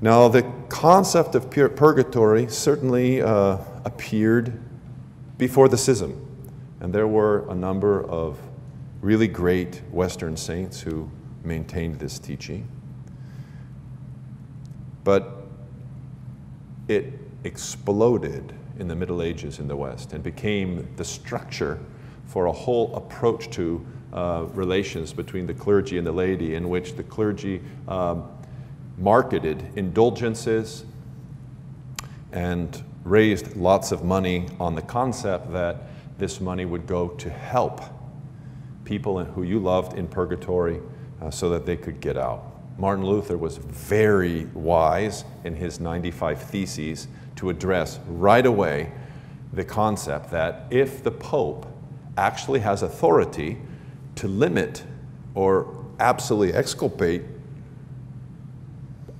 Now, the concept of purgatory certainly uh, appeared before the schism, and there were a number of really great Western saints who maintained this teaching. But it exploded in the Middle Ages in the West and became the structure for a whole approach to uh, relations between the clergy and the laity, in which the clergy um, marketed indulgences and raised lots of money on the concept that this money would go to help people who you loved in purgatory uh, so that they could get out. Martin Luther was very wise in his 95 Theses to address right away the concept that if the Pope actually has authority to limit or absolutely exculpate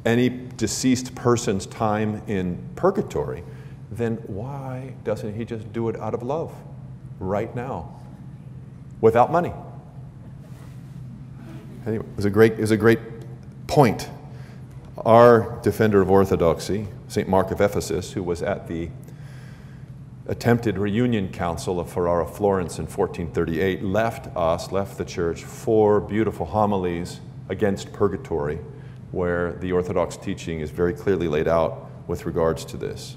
any deceased person's time in purgatory, then why doesn't he just do it out of love right now without money? Anyway, it was a great, it was a great point. Our defender of orthodoxy, St. Mark of Ephesus, who was at the attempted reunion council of Ferrara, Florence in 1438, left us, left the church, four beautiful homilies against purgatory, where the Orthodox teaching is very clearly laid out with regards to this.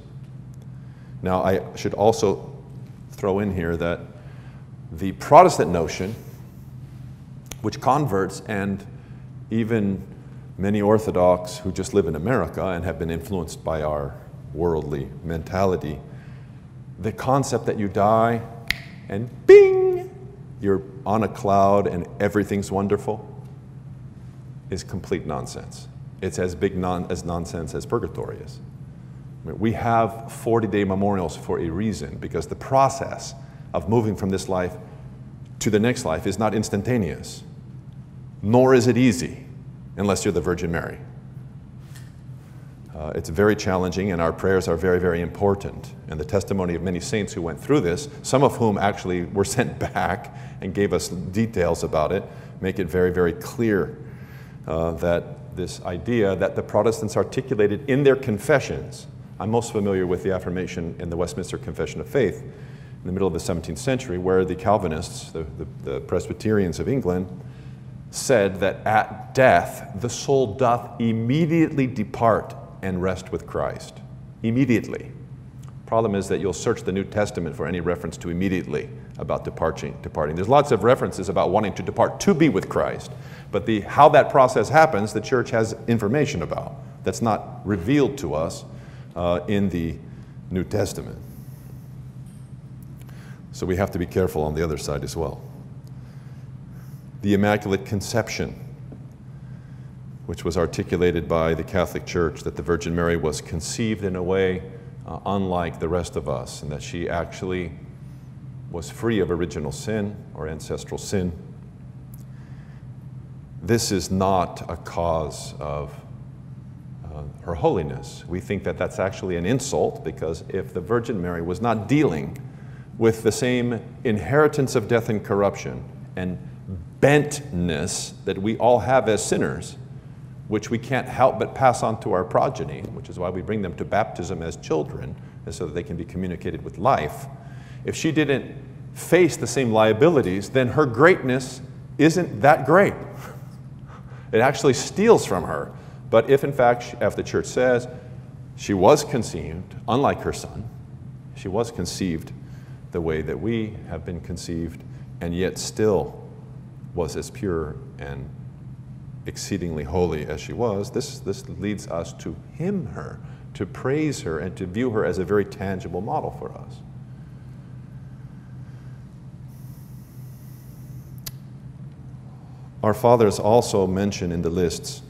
Now, I should also throw in here that the Protestant notion, which converts and even many Orthodox who just live in America and have been influenced by our worldly mentality, the concept that you die and bing, you're on a cloud and everything's wonderful is complete nonsense. It's as big non, as nonsense as purgatory is. We have 40 day memorials for a reason because the process of moving from this life to the next life is not instantaneous, nor is it easy unless you're the Virgin Mary. Uh, it's very challenging, and our prayers are very, very important. And the testimony of many saints who went through this, some of whom actually were sent back and gave us details about it, make it very, very clear uh, that this idea that the Protestants articulated in their confessions. I'm most familiar with the affirmation in the Westminster Confession of Faith in the middle of the 17th century, where the Calvinists, the, the, the Presbyterians of England, said that at death the soul doth immediately depart and rest with Christ. Immediately. Problem is that you'll search the New Testament for any reference to immediately about departing. departing. There's lots of references about wanting to depart to be with Christ, but the, how that process happens, the church has information about. That's not revealed to us uh, in the New Testament. So we have to be careful on the other side as well the Immaculate Conception, which was articulated by the Catholic Church that the Virgin Mary was conceived in a way uh, unlike the rest of us, and that she actually was free of original sin or ancestral sin. This is not a cause of uh, her holiness. We think that that's actually an insult because if the Virgin Mary was not dealing with the same inheritance of death and corruption and bentness that we all have as sinners, which we can't help but pass on to our progeny, which is why we bring them to baptism as children, so that they can be communicated with life. If she didn't face the same liabilities, then her greatness isn't that great. It actually steals from her. But if, in fact, as the church says, she was conceived, unlike her son, she was conceived the way that we have been conceived, and yet still was as pure and exceedingly holy as she was, this, this leads us to hymn her, to praise her, and to view her as a very tangible model for us. Our fathers also mention in the lists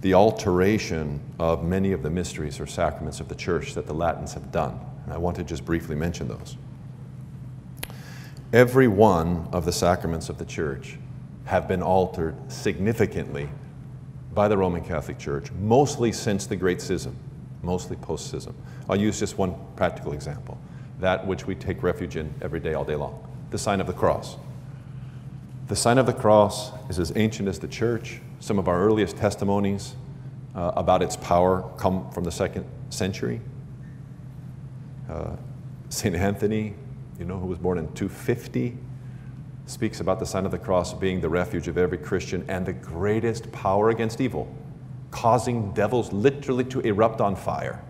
the alteration of many of the mysteries or sacraments of the church that the Latins have done. And I want to just briefly mention those. Every one of the sacraments of the church have been altered significantly by the Roman Catholic Church, mostly since the Great Schism, mostly post schism. I'll use just one practical example that which we take refuge in every day, all day long the sign of the cross. The sign of the cross is as ancient as the church. Some of our earliest testimonies uh, about its power come from the second century. Uh, St. Anthony, you know, who was born in 250, speaks about the sign of the cross being the refuge of every Christian and the greatest power against evil, causing devils literally to erupt on fire.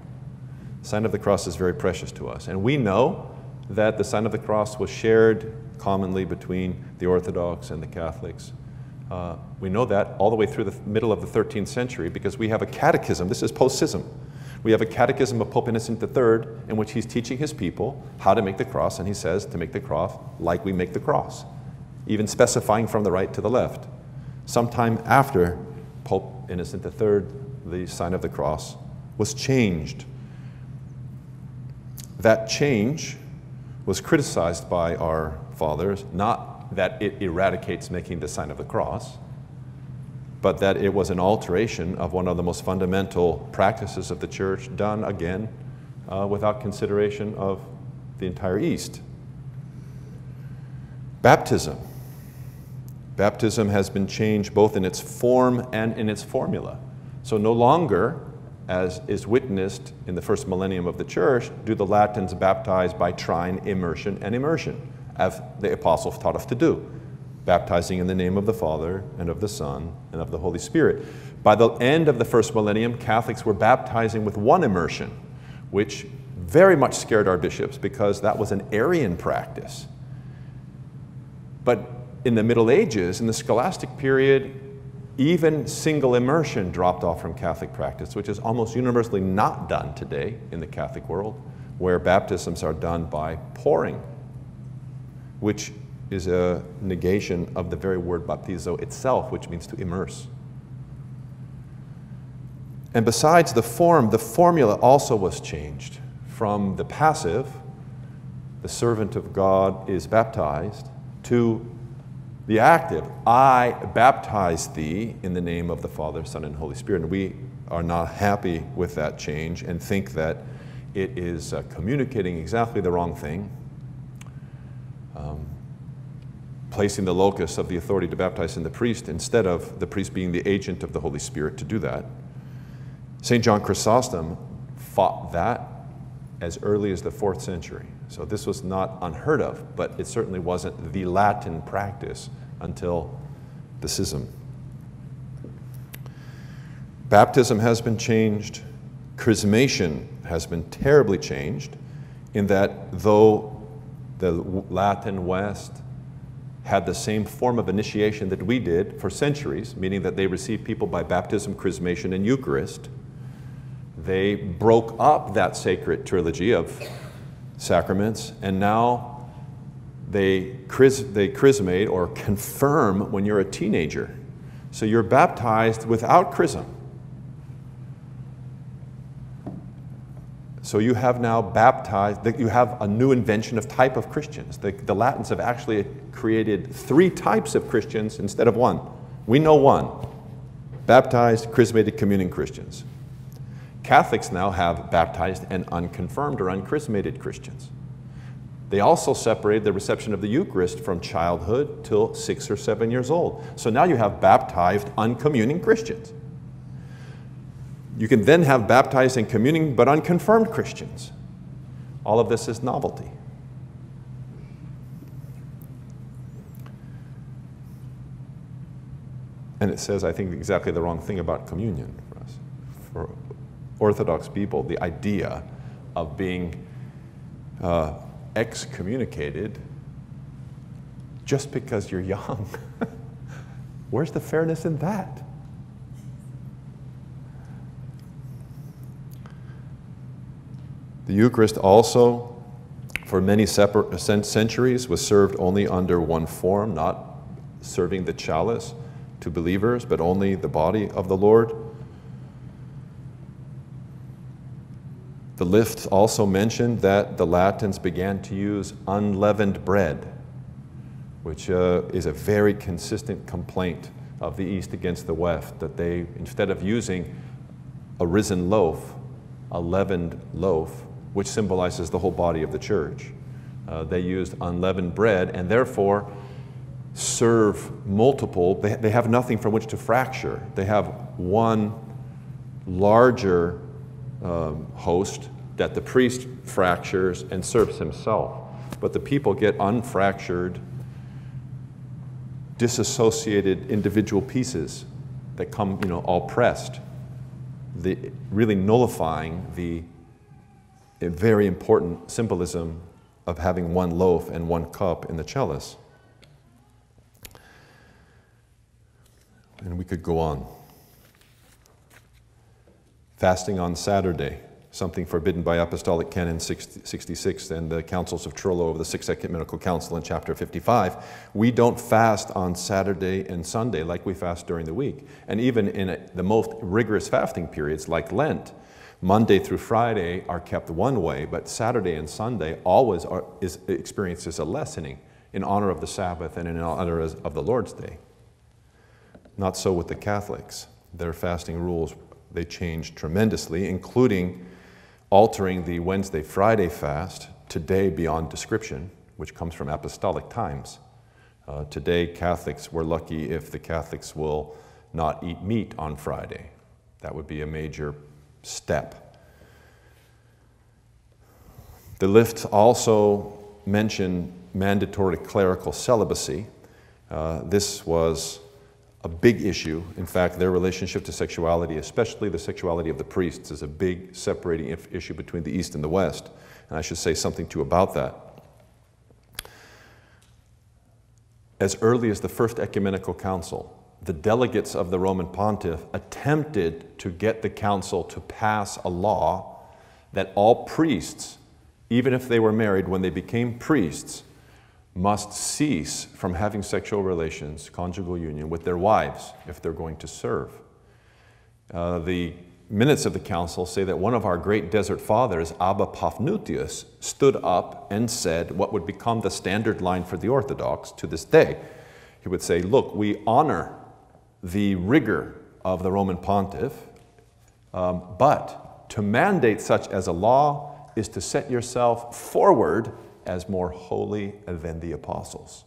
The sign of the cross is very precious to us. And we know that the sign of the cross was shared commonly between the Orthodox and the Catholics. Uh, we know that all the way through the middle of the 13th century because we have a catechism. This is post schism. We have a catechism of Pope Innocent III in which he's teaching his people how to make the cross, and he says to make the cross like we make the cross, even specifying from the right to the left. Sometime after Pope Innocent III, the sign of the cross was changed. That change was criticized by our fathers, not that it eradicates making the sign of the cross, but that it was an alteration of one of the most fundamental practices of the church, done again uh, without consideration of the entire East. Baptism. Baptism has been changed both in its form and in its formula. So no longer, as is witnessed in the first millennium of the church, do the Latins baptize by trine, immersion, and immersion, as the apostles taught us to do baptizing in the name of the Father and of the Son and of the Holy Spirit. By the end of the first millennium, Catholics were baptizing with one immersion, which very much scared our bishops because that was an Arian practice. But in the Middle Ages, in the scholastic period, even single immersion dropped off from Catholic practice, which is almost universally not done today in the Catholic world, where baptisms are done by pouring, which is a negation of the very word baptizo itself, which means to immerse. And besides the form, the formula also was changed from the passive, the servant of God is baptized, to the active, I baptize thee in the name of the Father, Son, and Holy Spirit. And we are not happy with that change and think that it is uh, communicating exactly the wrong thing. Um, placing the locus of the authority to baptize in the priest instead of the priest being the agent of the Holy Spirit to do that. St. John Chrysostom fought that as early as the fourth century. So this was not unheard of, but it certainly wasn't the Latin practice until the schism. Baptism has been changed. Chrismation has been terribly changed in that though the Latin West had the same form of initiation that we did for centuries, meaning that they received people by baptism, chrismation, and Eucharist. They broke up that sacred trilogy of sacraments, and now they, chris, they chrismate or confirm when you're a teenager. So you're baptized without chrism. So you have now baptized, you have a new invention of type of Christians. The, the, Latins have actually created three types of Christians instead of one. We know one baptized, chrismated, communing Christians. Catholics now have baptized and unconfirmed or unchrismated Christians. They also separated the reception of the Eucharist from childhood till six or seven years old. So now you have baptized, uncommuning Christians. You can then have baptized and communing but unconfirmed Christians. All of this is novelty. And it says, I think, exactly the wrong thing about communion for us. For Orthodox people, the idea of being uh, excommunicated just because you're young. Where's the fairness in that? The Eucharist also, for many separate centuries, was served only under one form, not serving the chalice to believers, but only the body of the Lord. The lift also mentioned that the Latins began to use unleavened bread, which uh, is a very consistent complaint of the East against the West, that they, instead of using a risen loaf, a leavened loaf, which symbolizes the whole body of the church. Uh, they used unleavened bread, and therefore, serve multiple, they, they have nothing from which to fracture. They have one larger um, host that the priest fractures and serves himself. But the people get unfractured, disassociated individual pieces that come, you know, all pressed, the, really nullifying the very important symbolism of having one loaf and one cup in the chalice. And we could go on. Fasting on Saturday, something forbidden by Apostolic Canon 66 and the Councils of Trullo of the Sixth Ecumenical Council in chapter 55. We don't fast on Saturday and Sunday like we fast during the week. And even in a, the most rigorous fasting periods like Lent, Monday through Friday are kept one way, but Saturday and Sunday always are, is, experiences a lessening in honor of the Sabbath and in honor of the Lord's Day. Not so with the Catholics. Their fasting rules, they changed tremendously, including altering the Wednesday Friday fast today beyond description, which comes from apostolic times. Uh, today, Catholics, we're lucky if the Catholics will not eat meat on Friday. That would be a major step. The lifts also mention mandatory clerical celibacy. Uh, this was a big issue. In fact, their relationship to sexuality, especially the sexuality of the priests, is a big separating issue between the East and the West. And I should say something too about that. As early as the First Ecumenical Council, the delegates of the Roman pontiff attempted to get the council to pass a law that all priests, even if they were married when they became priests, must cease from having sexual relations, conjugal union, with their wives if they're going to serve. Uh, the minutes of the council say that one of our great desert fathers, Abba Paphnutius, stood up and said what would become the standard line for the Orthodox to this day. He would say, Look, we honor the rigor of the Roman pontiff, um, but to mandate such as a law is to set yourself forward as more holy than the apostles.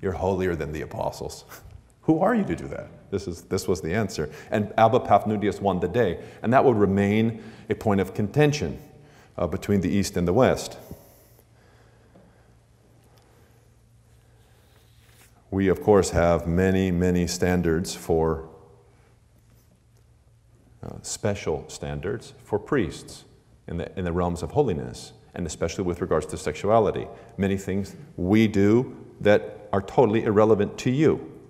You're holier than the apostles. Who are you to do that? This, is, this was the answer. And Abba Paphnutius won the day, and that would remain a point of contention uh, between the East and the West. We, of course, have many, many standards for uh, special standards for priests in the, in the realms of holiness and especially with regards to sexuality. Many things we do that are totally irrelevant to you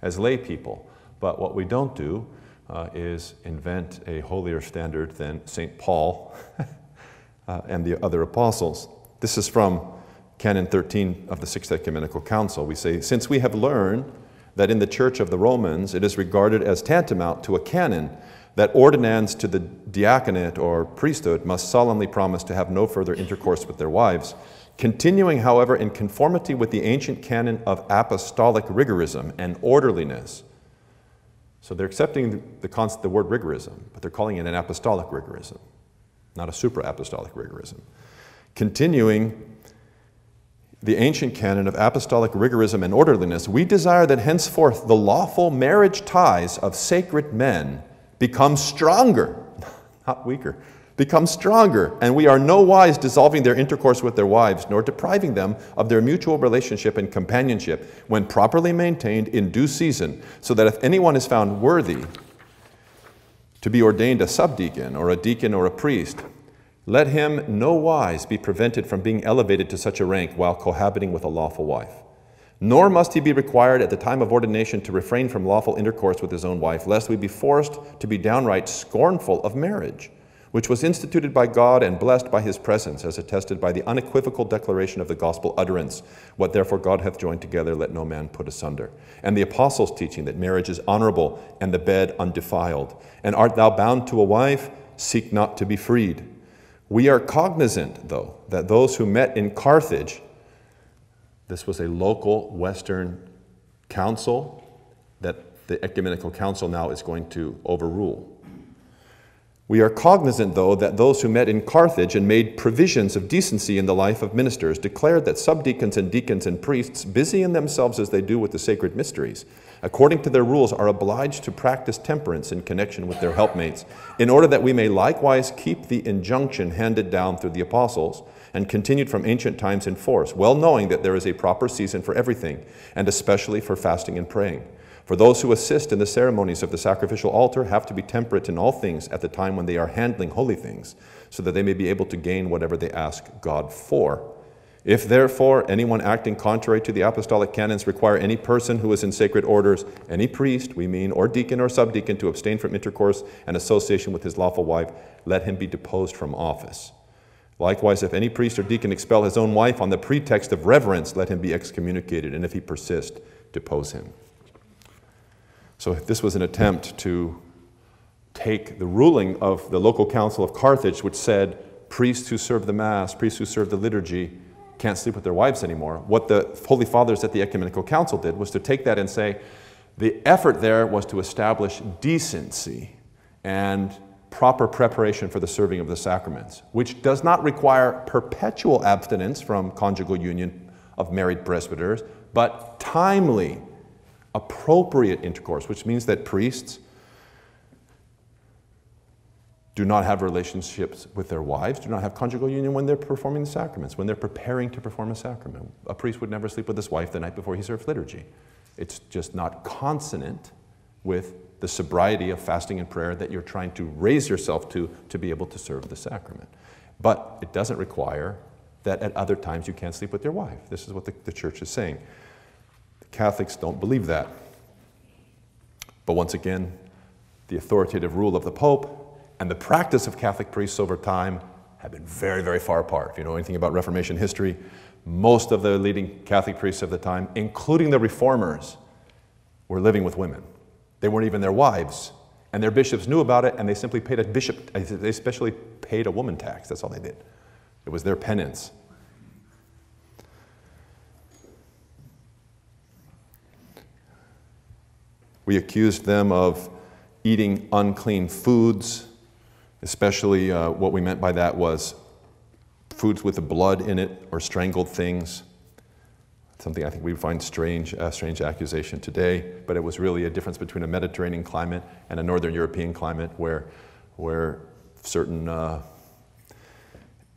as lay people. But what we don't do uh, is invent a holier standard than St. Paul uh, and the other apostles. This is from Canon 13 of the Sixth Ecumenical Council. We say, Since we have learned that in the Church of the Romans it is regarded as tantamount to a canon that ordinands to the diaconate or priesthood must solemnly promise to have no further intercourse with their wives, continuing, however, in conformity with the ancient canon of apostolic rigorism and orderliness. So they're accepting the, the, the word rigorism, but they're calling it an apostolic rigorism, not a supra apostolic rigorism. Continuing the ancient canon of apostolic rigorism and orderliness, we desire that henceforth the lawful marriage ties of sacred men become stronger, not weaker, become stronger, and we are no wise dissolving their intercourse with their wives, nor depriving them of their mutual relationship and companionship when properly maintained in due season, so that if anyone is found worthy to be ordained a subdeacon or a deacon or a priest, let him no wise be prevented from being elevated to such a rank while cohabiting with a lawful wife. Nor must he be required at the time of ordination to refrain from lawful intercourse with his own wife, lest we be forced to be downright scornful of marriage, which was instituted by God and blessed by his presence, as attested by the unequivocal declaration of the gospel utterance. What therefore God hath joined together, let no man put asunder. And the apostles' teaching that marriage is honorable and the bed undefiled. And art thou bound to a wife? Seek not to be freed. We are cognizant, though, that those who met in Carthage this was a local Western council that the Ecumenical Council now is going to overrule. We are cognizant, though, that those who met in Carthage and made provisions of decency in the life of ministers declared that subdeacons and deacons and priests, busy in themselves as they do with the sacred mysteries, according to their rules, are obliged to practice temperance in connection with their helpmates, in order that we may likewise keep the injunction handed down through the apostles and continued from ancient times in force, well knowing that there is a proper season for everything, and especially for fasting and praying. For those who assist in the ceremonies of the sacrificial altar have to be temperate in all things at the time when they are handling holy things, so that they may be able to gain whatever they ask God for. If therefore anyone acting contrary to the apostolic canons require any person who is in sacred orders, any priest, we mean, or deacon or subdeacon, to abstain from intercourse and association with his lawful wife, let him be deposed from office. Likewise, if any priest or deacon expel his own wife on the pretext of reverence, let him be excommunicated, and if he persist, depose him. So this was an attempt to take the ruling of the local council of Carthage, which said priests who serve the Mass, priests who serve the liturgy, can't sleep with their wives anymore. What the Holy Fathers at the Ecumenical Council did was to take that and say the effort there was to establish decency and proper preparation for the serving of the sacraments, which does not require perpetual abstinence from conjugal union of married presbyters, but timely appropriate intercourse, which means that priests do not have relationships with their wives, do not have conjugal union when they're performing the sacraments, when they're preparing to perform a sacrament. A priest would never sleep with his wife the night before he served liturgy. It's just not consonant with the sobriety of fasting and prayer that you're trying to raise yourself to to be able to serve the sacrament. But it doesn't require that at other times you can't sleep with your wife. This is what the, the church is saying. Catholics don't believe that. But once again, the authoritative rule of the Pope and the practice of Catholic priests over time have been very, very far apart. If you know anything about Reformation history, most of the leading Catholic priests of the time, including the reformers, were living with women. They weren't even their wives. And their bishops knew about it, and they simply paid a bishop, they especially paid a woman tax. That's all they did. It was their penance. We accused them of eating unclean foods, especially uh, what we meant by that was foods with the blood in it or strangled things. Something I think we find strange, a strange accusation today, but it was really a difference between a Mediterranean climate and a Northern European climate where, where certain uh,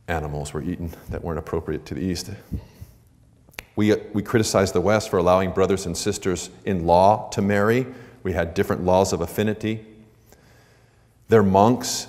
animals were eaten that weren't appropriate to the East. We, we criticized the West for allowing brothers and sisters in law to marry we had different laws of affinity. Their monks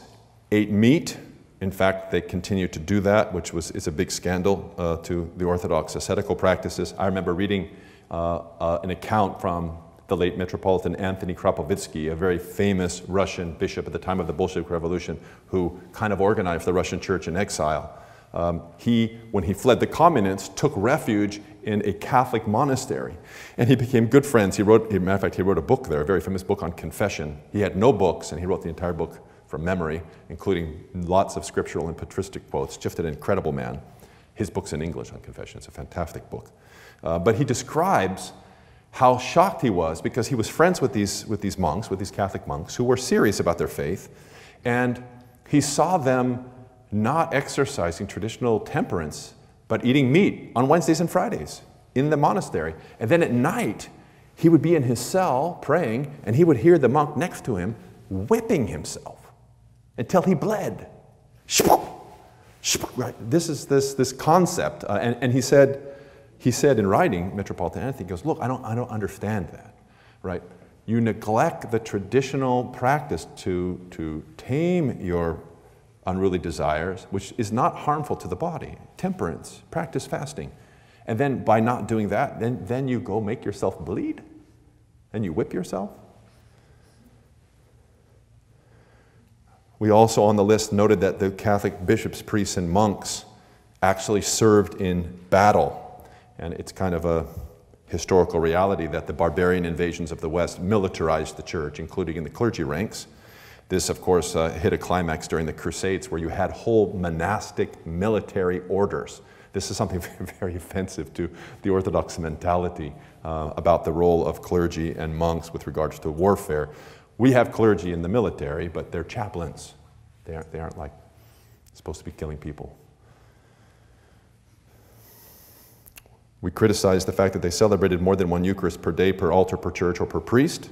ate meat. In fact, they continued to do that, which was, is a big scandal uh, to the Orthodox ascetical practices. I remember reading uh, uh, an account from the late Metropolitan Anthony Khrapovitsky, a very famous Russian bishop at the time of the Bolshevik Revolution, who kind of organized the Russian church in exile. Um, he, when he fled the communists, took refuge in a Catholic monastery. And he became good friends. He wrote, matter of fact, he wrote a book there, a very famous book on confession. He had no books, and he wrote the entire book from memory, including lots of scriptural and patristic quotes. Just an incredible man. His book's in English on confession. It's a fantastic book. Uh, but he describes how shocked he was because he was friends with these, with these monks, with these Catholic monks, who were serious about their faith. And he saw them not exercising traditional temperance but eating meat on Wednesdays and Fridays in the monastery. And then at night, he would be in his cell praying, and he would hear the monk next to him whipping himself until he bled. Right. This is this, this concept. Uh, and, and he said, he said in writing, Metropolitan Anthony goes, Look, I don't, I don't understand that. Right? You neglect the traditional practice to, to tame your unruly desires, which is not harmful to the body. Temperance, practice fasting. And then by not doing that, then, then you go make yourself bleed and you whip yourself. We also on the list noted that the Catholic bishops, priests, and monks actually served in battle. And it's kind of a historical reality that the barbarian invasions of the West militarized the church, including in the clergy ranks. This, of course, uh, hit a climax during the Crusades where you had whole monastic military orders. This is something very, offensive to the Orthodox mentality uh, about the role of clergy and monks with regards to warfare. We have clergy in the military, but they're chaplains. They aren't, they aren't like supposed to be killing people. We criticized the fact that they celebrated more than one Eucharist per day, per altar, per church, or per priest.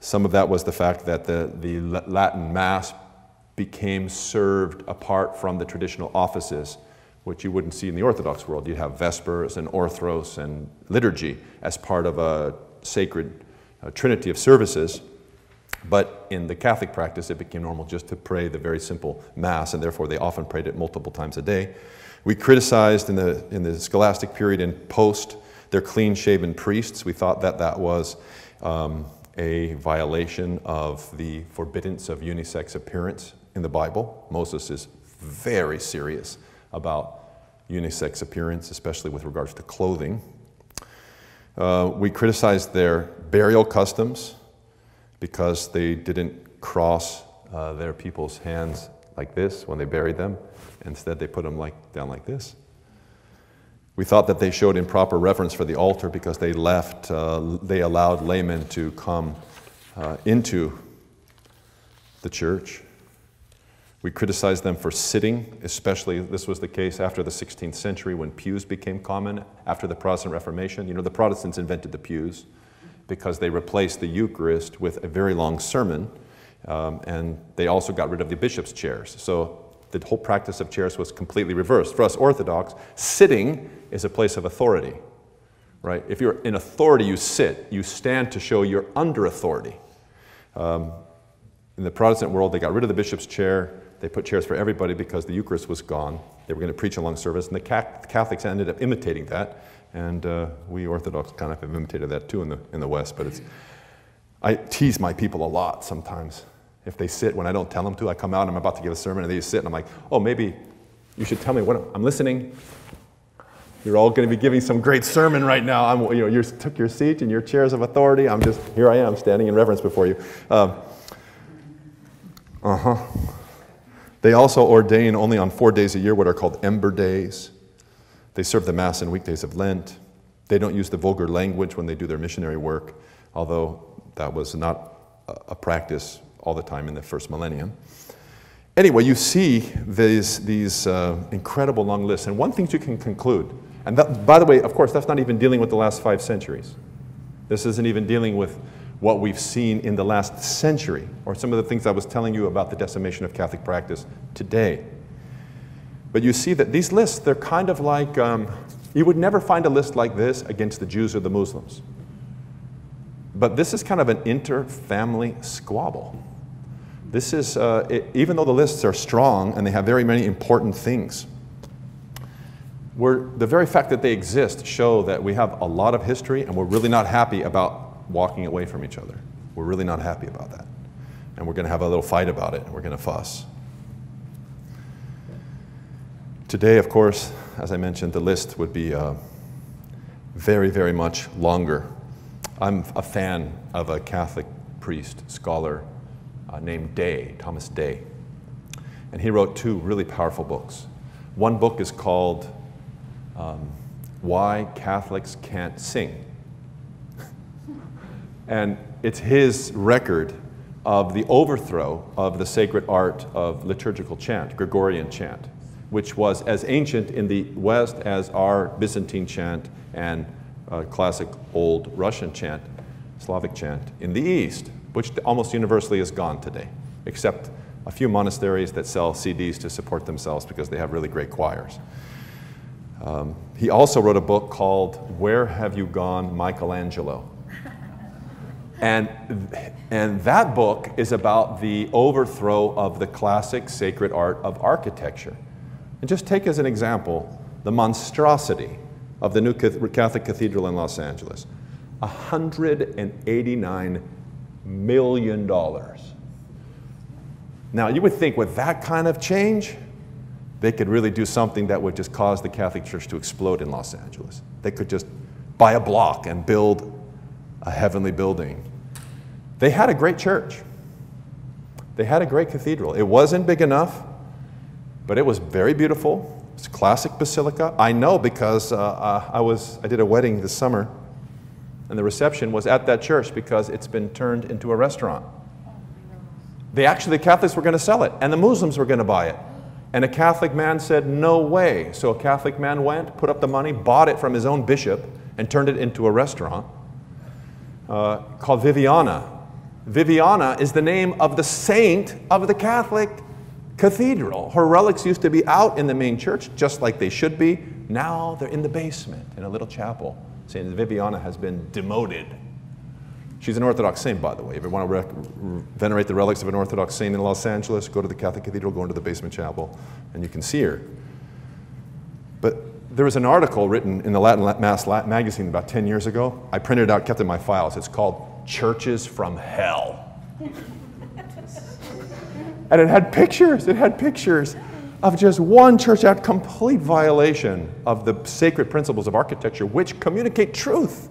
Some of that was the fact that the, the Latin Mass became served apart from the traditional offices, which you wouldn't see in the Orthodox world. You'd have Vespers and Orthros and liturgy as part of a sacred trinity of services. But in the Catholic practice, it became normal just to pray the very simple Mass, and therefore they often prayed it multiple times a day. We criticized in the, in the scholastic period and post their clean shaven priests. We thought that that was um, a violation of the forbiddance of unisex appearance in the Bible. Moses is very serious about unisex appearance, especially with regards to clothing. Uh, we criticized their burial customs because they didn't cross uh, their people's hands like this when they buried them. Instead, they put them like, down like this. We thought that they showed improper reverence for the altar because they left, uh, they allowed laymen to come uh, into the church. We criticize them for sitting, especially this was the case after the 16th century when pews became common after the Protestant Reformation. You know, the Protestants invented the pews because they replaced the Eucharist with a very long sermon, um, and they also got rid of the bishop's chairs. So the whole practice of chairs was completely reversed. For us Orthodox, sitting is a place of authority, right? If you're in authority, you sit. You stand to show you're under authority. Um, in the Protestant world, they got rid of the bishop's chair. They put chairs for everybody because the Eucharist was gone. They were going to preach a long service, and the Catholics ended up imitating that. And uh, we Orthodox kind of have imitated that too in the, in the West. But it's, I tease my people a lot sometimes if they sit when I don't tell them to, I come out, I'm about to give a sermon, and they just sit, and I'm like, oh, maybe you should tell me what I'm listening. You're all going to be giving some great sermon right now. I'm, you know, you took your seat in your chairs of authority. I'm just, here I am, standing in reverence before you. Um, uh huh. They also ordain only on four days a year what are called ember days. They serve the Mass in weekdays of Lent. They don't use the vulgar language when they do their missionary work, although that was not a practice all the time in the first millennium. Anyway, you see these, these uh, incredible long lists. And one thing you can conclude, and that, by the way, of course, that's not even dealing with the last five centuries. This isn't even dealing with what we've seen in the last century, or some of the things I was telling you about the decimation of Catholic practice today. But you see that these lists, they're kind of like, um, you would never find a list like this against the Jews or the Muslims. But this is kind of an inter-family squabble. This is, uh, it, even though the lists are strong and they have very many important things, the very fact that they exist show that we have a lot of history and we're really not happy about walking away from each other. We're really not happy about that. And we're going to have a little fight about it and we're going to fuss. Today, of course, as I mentioned, the list would be uh, very, very much longer. I'm a fan of a Catholic priest, scholar, uh, named Day, Thomas Day. And he wrote two really powerful books. One book is called um, Why Catholics Can't Sing. And it's his record of the overthrow of the sacred art of liturgical chant, Gregorian chant, which was as ancient in the West as our Byzantine chant and uh, classic old Russian chant, Slavic chant in the East which almost universally is gone today, except a few monasteries that sell CDs to support themselves because they have really great choirs. Um, he also wrote a book called Where Have You Gone, Michelangelo? And, and that book is about the overthrow of the classic sacred art of architecture. And just take as an example the monstrosity of the new Catholic Cathedral in Los Angeles. 189 million dollars. Now, you would think with that kind of change, they could really do something that would just cause the Catholic Church to explode in Los Angeles. They could just buy a block and build a heavenly building. They had a great church. They had a great cathedral. It wasn't big enough, but it was very beautiful. It's a classic basilica. I know because uh, uh I, was, I did a wedding this summer and the reception was at that church because it's been turned into a restaurant. They actually, the Catholics were going to sell it, and the Muslims were going to buy it. And a Catholic man said, No way. So a Catholic man went, put up the money, bought it from his own bishop, and turned it into a restaurant uh, called Vibiana. Vibiana is the name of the saint of the Catholic cathedral. Her relics used to be out in the main church, just like they should be. Now they're in the basement in a little chapel. Saint Vibiana has been demoted. She's an Orthodox saint, by the way. If you want to venerate the relics of an Orthodox saint in Los Angeles, go to the Catholic Cathedral, go into the basement chapel, and you can see her. But there was an article written in the Latin Mass magazine about 10 years ago. I printed it out, kept it in my files. It's called Churches from Hell. and it had pictures, it had pictures of just one church at complete violation of the sacred principles of architecture, which communicate truth.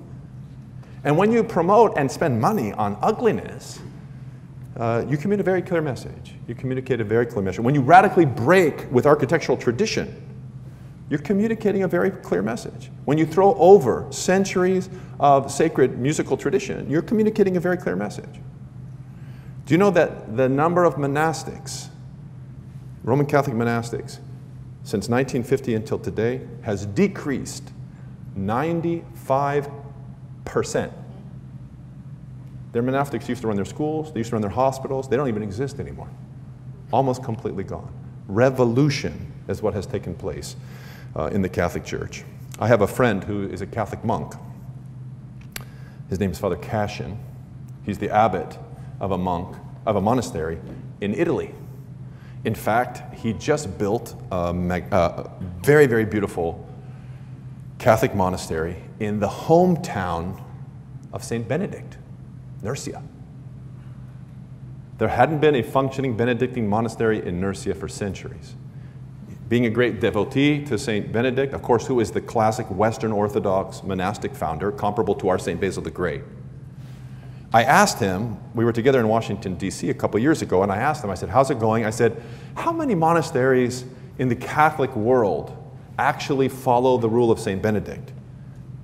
And when you promote and spend money on ugliness, uh, you communicate a very clear message. You communicate a very clear message. When you radically break with architectural tradition, you're communicating a very clear message. When you throw over centuries of sacred musical tradition, you're communicating a very clear message. Do you know that the number of monastics, Roman Catholic monastics, since 1950 until today has decreased 95%. Their monastics used to run their schools, they used to run their hospitals, they don't even exist anymore. Almost completely gone. Revolution is what has taken place uh, in the Catholic Church. I have a friend who is a Catholic monk. His name is Father Cassian. He's the abbot of a monk of a monastery in Italy. In fact, he just built a uh, very, very beautiful Catholic monastery in the hometown of St. Benedict, Nursia. There hadn't been a functioning Benedictine monastery in Nursia for centuries being a great devotee to St. Benedict, of course, who is the classic Western Orthodox monastic founder, comparable to our St. Basil the Great. I asked him, we were together in Washington, D.C. a couple years ago, and I asked him, I said, How's it going? I said, How many monasteries in the Catholic world actually follow the rule of St. Benedict?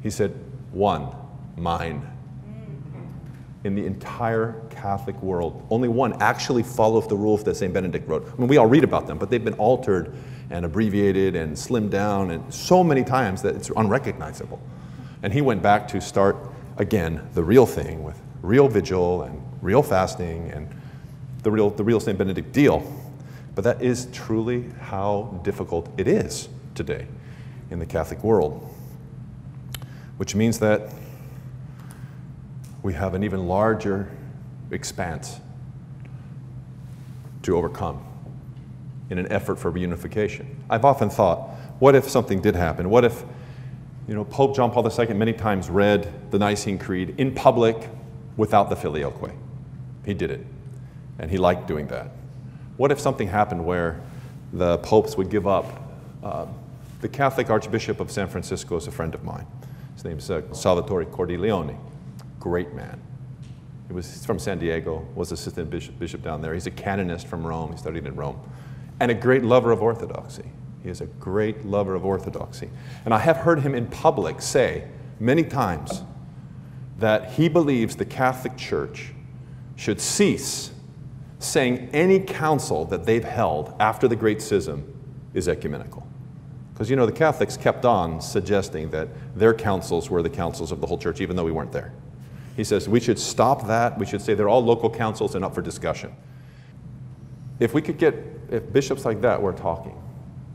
He said, One, mine. In the entire Catholic world, only one actually follows the rules that St. Benedict wrote. I mean, we all read about them, but they've been altered and abbreviated and slimmed down and so many times that it's unrecognizable. And he went back to start again the real thing with real vigil and real fasting and the real, the real St. Benedict deal. But that is truly how difficult it is today in the Catholic world, which means that we have an even larger expanse to overcome in an effort for reunification. I've often thought, what if something did happen? What if, you know, Pope John Paul II many times read the Nicene Creed in public without the filioque? He did it, and he liked doing that. What if something happened where the popes would give up? Uh, the Catholic Archbishop of San Francisco is a friend of mine. His name is uh, Salvatore Cordileone, great man. He was from San Diego, was assistant bishop, bishop down there. He's a canonist from Rome. He studied in Rome and a great lover of orthodoxy. He is a great lover of orthodoxy. And I have heard him in public say many times that he believes the Catholic Church should cease saying any council that they've held after the Great Schism is ecumenical. Because you know, the Catholics kept on suggesting that their councils were the councils of the whole church, even though we weren't there. He says we should stop that. We should say they're all local councils and up for discussion. If we could get if bishops like that were talking,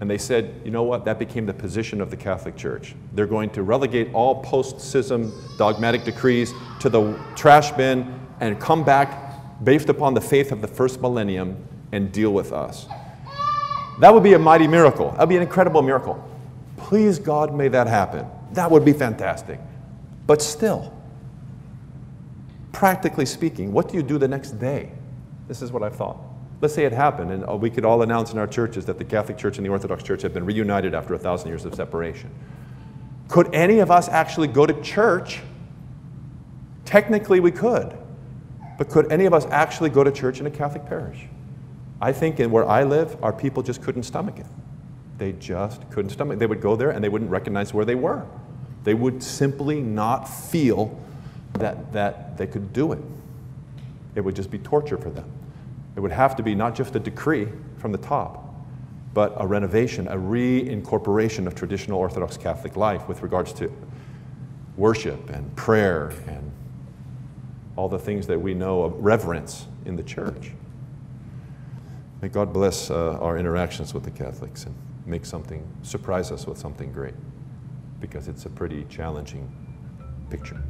and they said, you know what, that became the position of the Catholic Church. They're going to relegate all post schism dogmatic decrees to the trash bin and come back based upon the faith of the first millennium and deal with us. That would be a mighty miracle. That would be an incredible miracle. Please, God, may that happen. That would be fantastic. But still, practically speaking, what do you do the next day? This is what I've thought. Let's say it happened, and uh, we could all announce in our churches that the Catholic Church and the Orthodox Church have been reunited after a thousand years of separation. Could any of us actually go to church? Technically, we could. But could any of us actually go to church in a Catholic parish? I think in where I live, our people just couldn't stomach it. They just couldn't stomach it. They would go there and they wouldn't recognize where they were. They would simply not feel that, that they could do it. It would just be torture for them. It would have to be not just a decree from the top, but a renovation, a reincorporation of traditional Orthodox Catholic life with regards to worship and prayer and all the things that we know of reverence in the church. May God bless uh, our interactions with the Catholics and make something, surprise us with something great, because it's a pretty challenging picture.